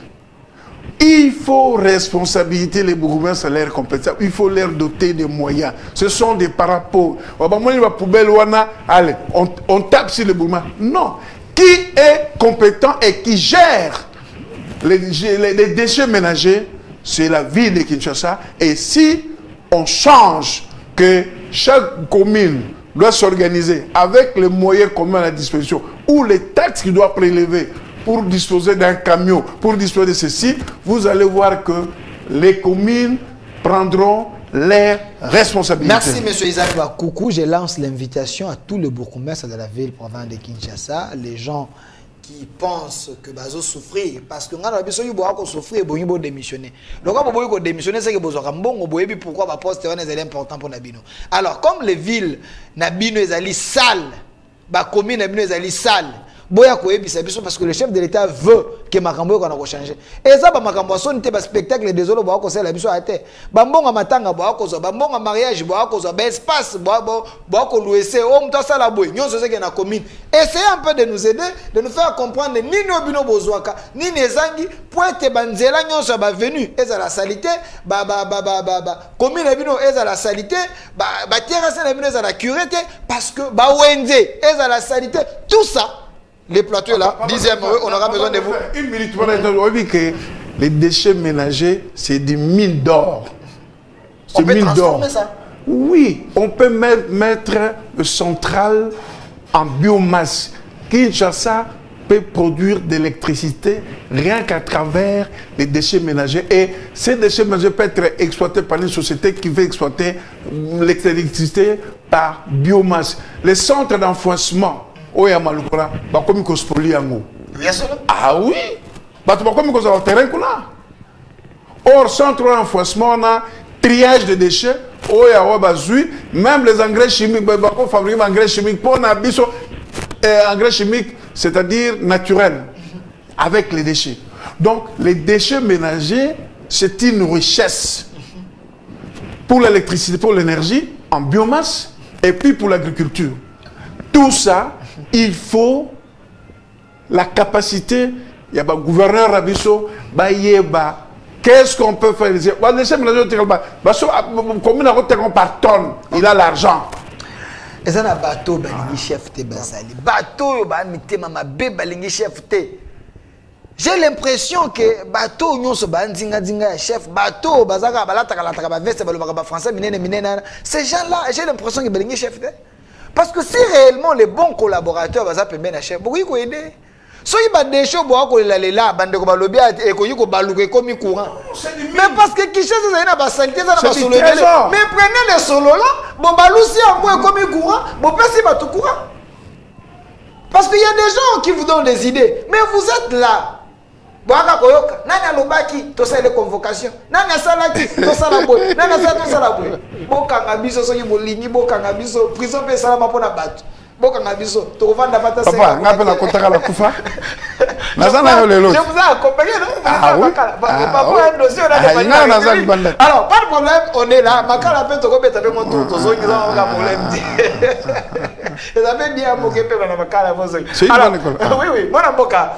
Il faut responsabiliser les bourgmestres salaires compétents. Il faut leur doter de moyens. Ce sont des parapos. Allez, on, on tape sur les. Non. Qui est compétent et qui gère les, les déchets ménagers C'est la ville de Kinshasa. Et si on change que chaque commune doit s'organiser avec les moyens communs à la disposition ou les taxes qu'il doit prélever pour disposer d'un camion, pour disposer de ceci, vous allez voir que les communes prendront leurs responsabilités. Merci, M. Isaac Bakoukou. Je lance l'invitation à tous les bourgmestres de la ville province de Kinshasa, les gens qui pensent que bazo souffrir parce que ngana biso yi boako souffrir bo démissionner donc quand boyi ko démissionner c'est que bozaka mbongo boyebi pourquoi ba poste wana est important pour nabino alors comme les villes nabino ezali sale ba commune nabino ezali sale boya koyebisa biso parce que le chef de l'état veut que makambo ekona kochange. Eza bamakambo asoni te baspectacle désolé boya kosala biso aya te. Bambongo matanga boya kozwa bambongo mariage boya kozwa baespace boya kolue se oyo moto asala boye nyonso ezeke na commune. Essayez un peu de nous aider de nous faire comprendre nini oyo bino bozwaka nini ezangi po ete banzela nyonso ya bavenu ezala sali te commune na bino ezala sali te batierase na bino ezala cure te parce que bawenze ezala sali te tout ça les plateaux là, dixième, on aura besoin de vous. Une minute, on que les déchets ménagers, c'est des mines d'or. On peut transformer ça Oui, on peut mettre le central en biomasse. Kinshasa peut produire de l'électricité rien qu'à travers les déchets ménagers. Et ces déchets ménagers peuvent être exploités par une société qui veut exploiter l'électricité par biomasse. Les centres d'enfoncement oyo ya malukola bakomi kospoli yango. Ah oui? Bato bakomi kozala terrain kuna? Or centre d'enfouissement wana triage de déchets. Oyo awa bazwi même les engrais chimiques bakofabrique baengrais chimique mpo na biso engrais chimique c'est-à-dire naturel avec les déchets. Donc les déchets ménagers c'est une richesse pour l'électricité pour l'énergie en biomasse et puis pour l'agriculture. Tout ça il faut la capacité, il y a un gouverneur Rabiso, Bayeba, qu'est-ce qu'on peut faire? Combien de par tonne? Il a l'argent. eza na bato balingi chef te bazali bato oyo bamitema mabe balingi chef te. J'ai l'impression ke bato oyo nyonso bandingadinga ya chef oyo bazaka balatakalataka baveste balobaka bafrançais minene minene ces gens là j'ai l'impression ke balingi chef te parce que si réellement les bons collaborateurs baza pembeni na chef bokoki koyede soki badeshe boka kolelalela bandeko balobi ekoki kobaluka ekomi courant. Mais parce que kishasa ezali na basalite eza na basolo ebele mais prenez le solo là bobalusi yango ekomi courant bopesi bato courant. Parce qu'il y a des gens qui vous donnent des idées. Mais vous êtes là. Boyaka koyoka. Nani alobaki tosala convocation? Nani asalaki tosala boye? Nani asala tosala boye? Bokanga biso soki bolingi bokanga biso. Prison mpe esalama mpona bato. Bokanga biso. Tokovanda fata nga mpe nakotaka na kufa? Naza na yo lelo. naza libanda. Alors pas de problème on est là. Makala mpe tokobeta mpe motu tozongisa oka problème. Te eza mpe bien moke mpe bana makala pozongi oui oui. Mwana mboka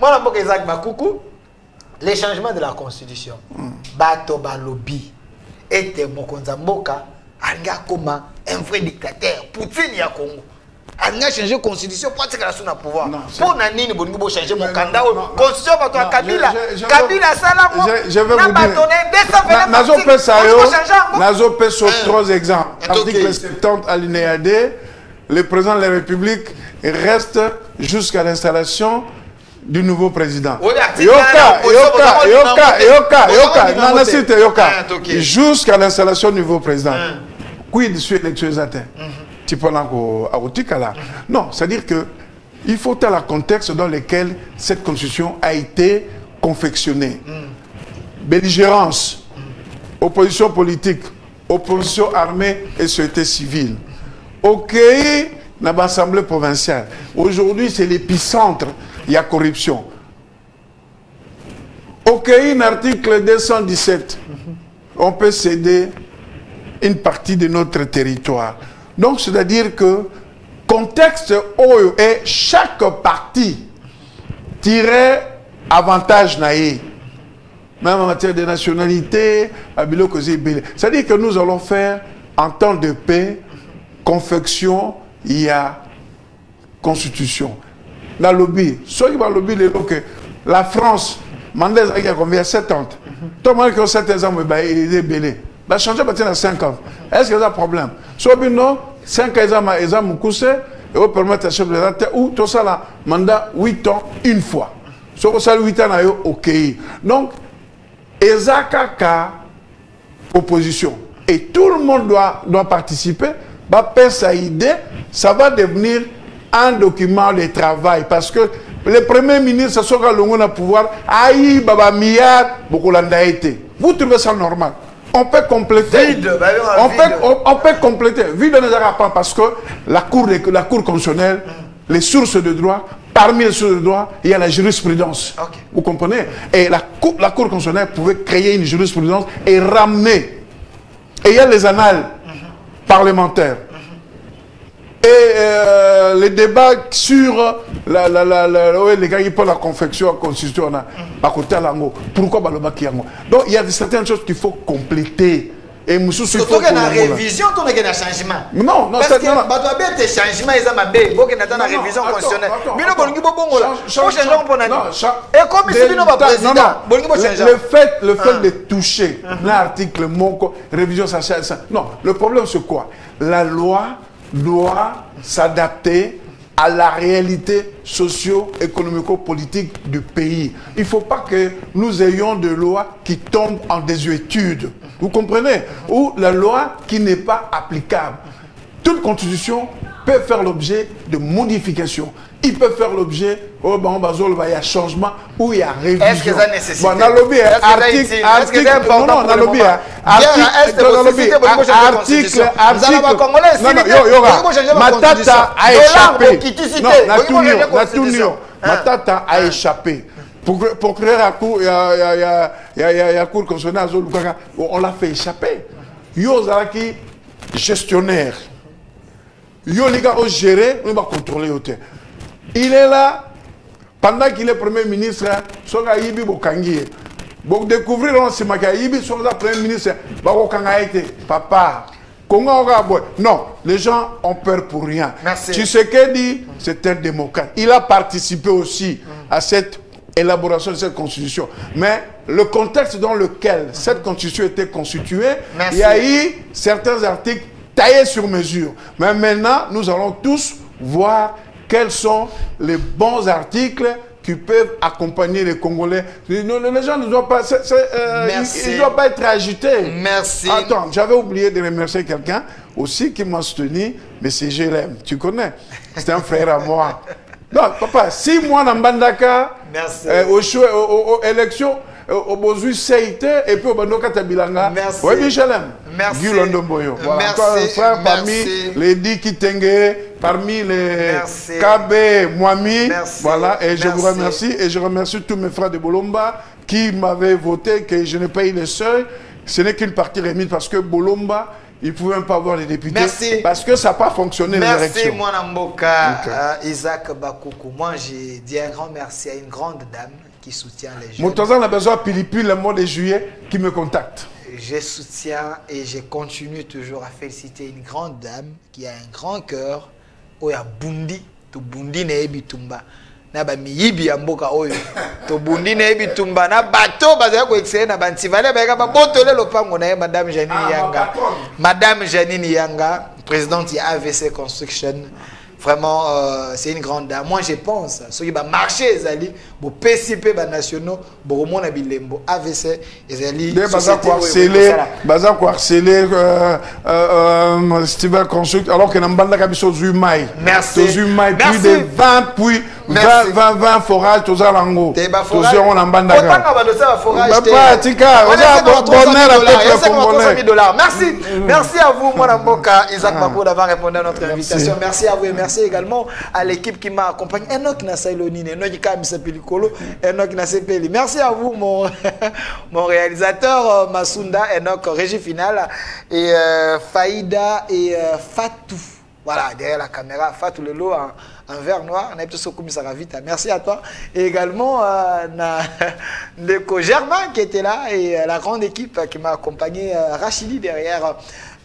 mwana mboka ezaki bakuku les changements de la constitution. Bato balobi ete mokonzi ya mboka alingi akóma un vrai dictateur poutine ya congo. Alingi achange constitution po atikala so na pouvoir. Mpo na nini bolingi bochange mokanda oyo? constitution bato ya kabila. kabila asalango na bato na nazopesa yo nazopesa trois exemples. article 70 alinéa 2 le président de la république reste jusqu'à l'installation du nouveau président. Yoka, Yoka, Yoka, Yoka, Yoka, c'était Yoka. Jusqu'à l'installation du nouveau président. Quid sur l'élection atteint Tu peux là. Non, c'est-à-dire que il faut tel contexte dans lequel cette constitution a été confectionnée. Belligérance, opposition politique, opposition armée et société civile. Ok, dans l'Assemblée provinciale. Aujourd'hui, c'est l'épicentre il y a corruption. Ok, un article 217, on peut céder une partie de notre territoire. Donc, c'est-à-dire que contexte OYO et chaque partie tirait avantage naïe. même en matière de nationalité, C'est-à-dire que nous allons faire, en temps de paix, confection, il y a constitution. La lobby, ceux qui vont lobby, que la France, Mandez il y a combien? 70. Tout le monde qui a 7 ans, il est belé. La changer à 5 ans. Est-ce qu'il y a un problème? Soit non, 5 ans, ils ont coussé, et vous permettre à chef de l'État, ou tout ça, là, mandat 8 ans, une fois. Soit ça, 8 ans, ok. Donc, Ezaka opposition. Et tout le monde doit, doit participer. Bah, sa idée, ça va devenir un document de travail. Parce que le premier ministre, ça sera le pouvoir. Aïe, baba, miad, beaucoup été. Vous trouvez ça normal? On peut compléter. Bah, on, peut, on, peut compléter. Vide ne pas parce que la Cour, la cour constitutionnelle, les sources de droit, parmi les sources de droit, il y a la jurisprudence. Vous comprenez? Et la cour, la cour constitutionnelle pouvait créer une jurisprudence et ramener. Et il y a les annales parlementaires. Et euh, les débats sur la, la, la, la, les gars qui la confection à la constitution, à côté de pourquoi Donc il y a certaines choses qu'il faut compléter. Et surtout révision na changement. Non non parce que bato ba bete changement eza mabe boke na na révision constitutionnelle. changer pour nani et comme c'est bino ba président bolingi bo changer le fait le fait de toucher l'article moko révision ça ça. Non le problème c'est quoi? La loi doit s'adapter à la réalité socio-économico-politique du pays. Il ne faut pas que nous ayons des lois qui tombent en désuétude. Vous comprenez? Ou la loi qui n'est pas applicable. Toute constitution peut faire l'objet de modifications. Il peut faire l'objet, oh ben, il y a changement ou il y a révision. Est-ce que ça nécessite Bon, dans lobby, article, article, non, non, dans lobby, article, dans lobby, article, article, non, non, yo, yo, Matata a échappé. Non, Natunio, Natunio, Matata a échappé. Créer la cour, constitutionnelle, on l'a fait échapper. Yo, Zalaki, gestionnaire. Yo, terrain. Il est là, pendant qu'il est Premier ministre, Soga Yibi Bokangi. Bon, découvrir on se maka Yibi, Soga Premier ministre, Bakokanga été, papa. Non, les gens ont peur pour rien. Merci. Tu sais qu'il dit, c'est un démocrate. Il a participé aussi à cette élaboration de cette constitution. Mais le contexte dans lequel cette constitution était constituée, il y a eu certains articles taillés sur mesure. Mais maintenant, nous allons tous voir quels sont les bons articles qui peuvent accompagner les Congolais. Les gens ne doivent pas, euh, ils, doivent pas être agités. Merci. Attends, j'avais oublié de remercier quelqu'un aussi qui m'a soutenu, mais c'est Jérém, tu connais? C'est un frère à moi. Non, papa, si moi, dans Bandaka, Merci. Euh, aux, aux, aux élections, obozwi seite et puis obando kata bilanga. Oui Michelem merci. Guy Londomboyo voilà. Encore un frère parmi Kitenge parmi les KB Mwami. Voilà. Et je vous remercie. Et je remercie tous mes frères de Bolomba qui m'avaient voté que je n'ai pas eu le seuil ce n'est qu'une partie remise parce que Bolomba il ne pouvait même pas avoir les députés. Merci. Parce que ça n'a pas fonctionné l'élection. Merci, moi, Namboka, euh, Isaac Bakoukou. Moi, j'ai dit un grand merci à une grande dame qui soutient les jeunes. Mon a besoin de Pilipi le mois de juillet qui me contacte. Je soutiens et je continue toujours à féliciter une grande dame qui a un grand cœur. Oya Bundi, to Bundi na Ebitumba. na bamiyibi ya mboka oyo tobundi na ye bitumba na bato bazali koexele na bantivale bayaka babotole lopango na madame janine ah, yanga madame janine yanga présidente ya avc construction Vraiment, euh, c'est une grande dame. Moi, je pense, ceux qui vont marcher, ils vont PCP, les nationaux, pour mon AVC. Baza euh, Steven Construct, alors que Nambanda Kabiso Zumai. Merci. Zumai, plus de 20 puis 20, 20, 20 forages, tout ça, Lango. Tout ça, on Nambanda. Autant que ça, forage. Papa, Tika, on a bonheur à peuple congolais. Merci. Merci à vous, mon Amboka, Isaac Mako, d'avoir répondu à notre invitation. Merci à vous et merci également à l'équipe qui m'a accompagné. Nasepeli. Merci à vous, mon, mon réalisateur euh, Masunda, Enoch, régie finale, et euh, Faïda et euh, Fatou. Voilà, derrière la caméra, Fatou Lelo en, verre noir. Merci à toi. Et également, euh, Ndeko Germain qui était là et euh, la grande équipe qui m'a accompagné, euh, Rachidi derrière.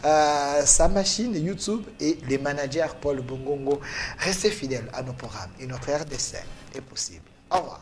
Euh, sa machine YouTube et les managers Paul Bongongo. Restez fidèles à nos programmes et notre RDC est possible. Au revoir.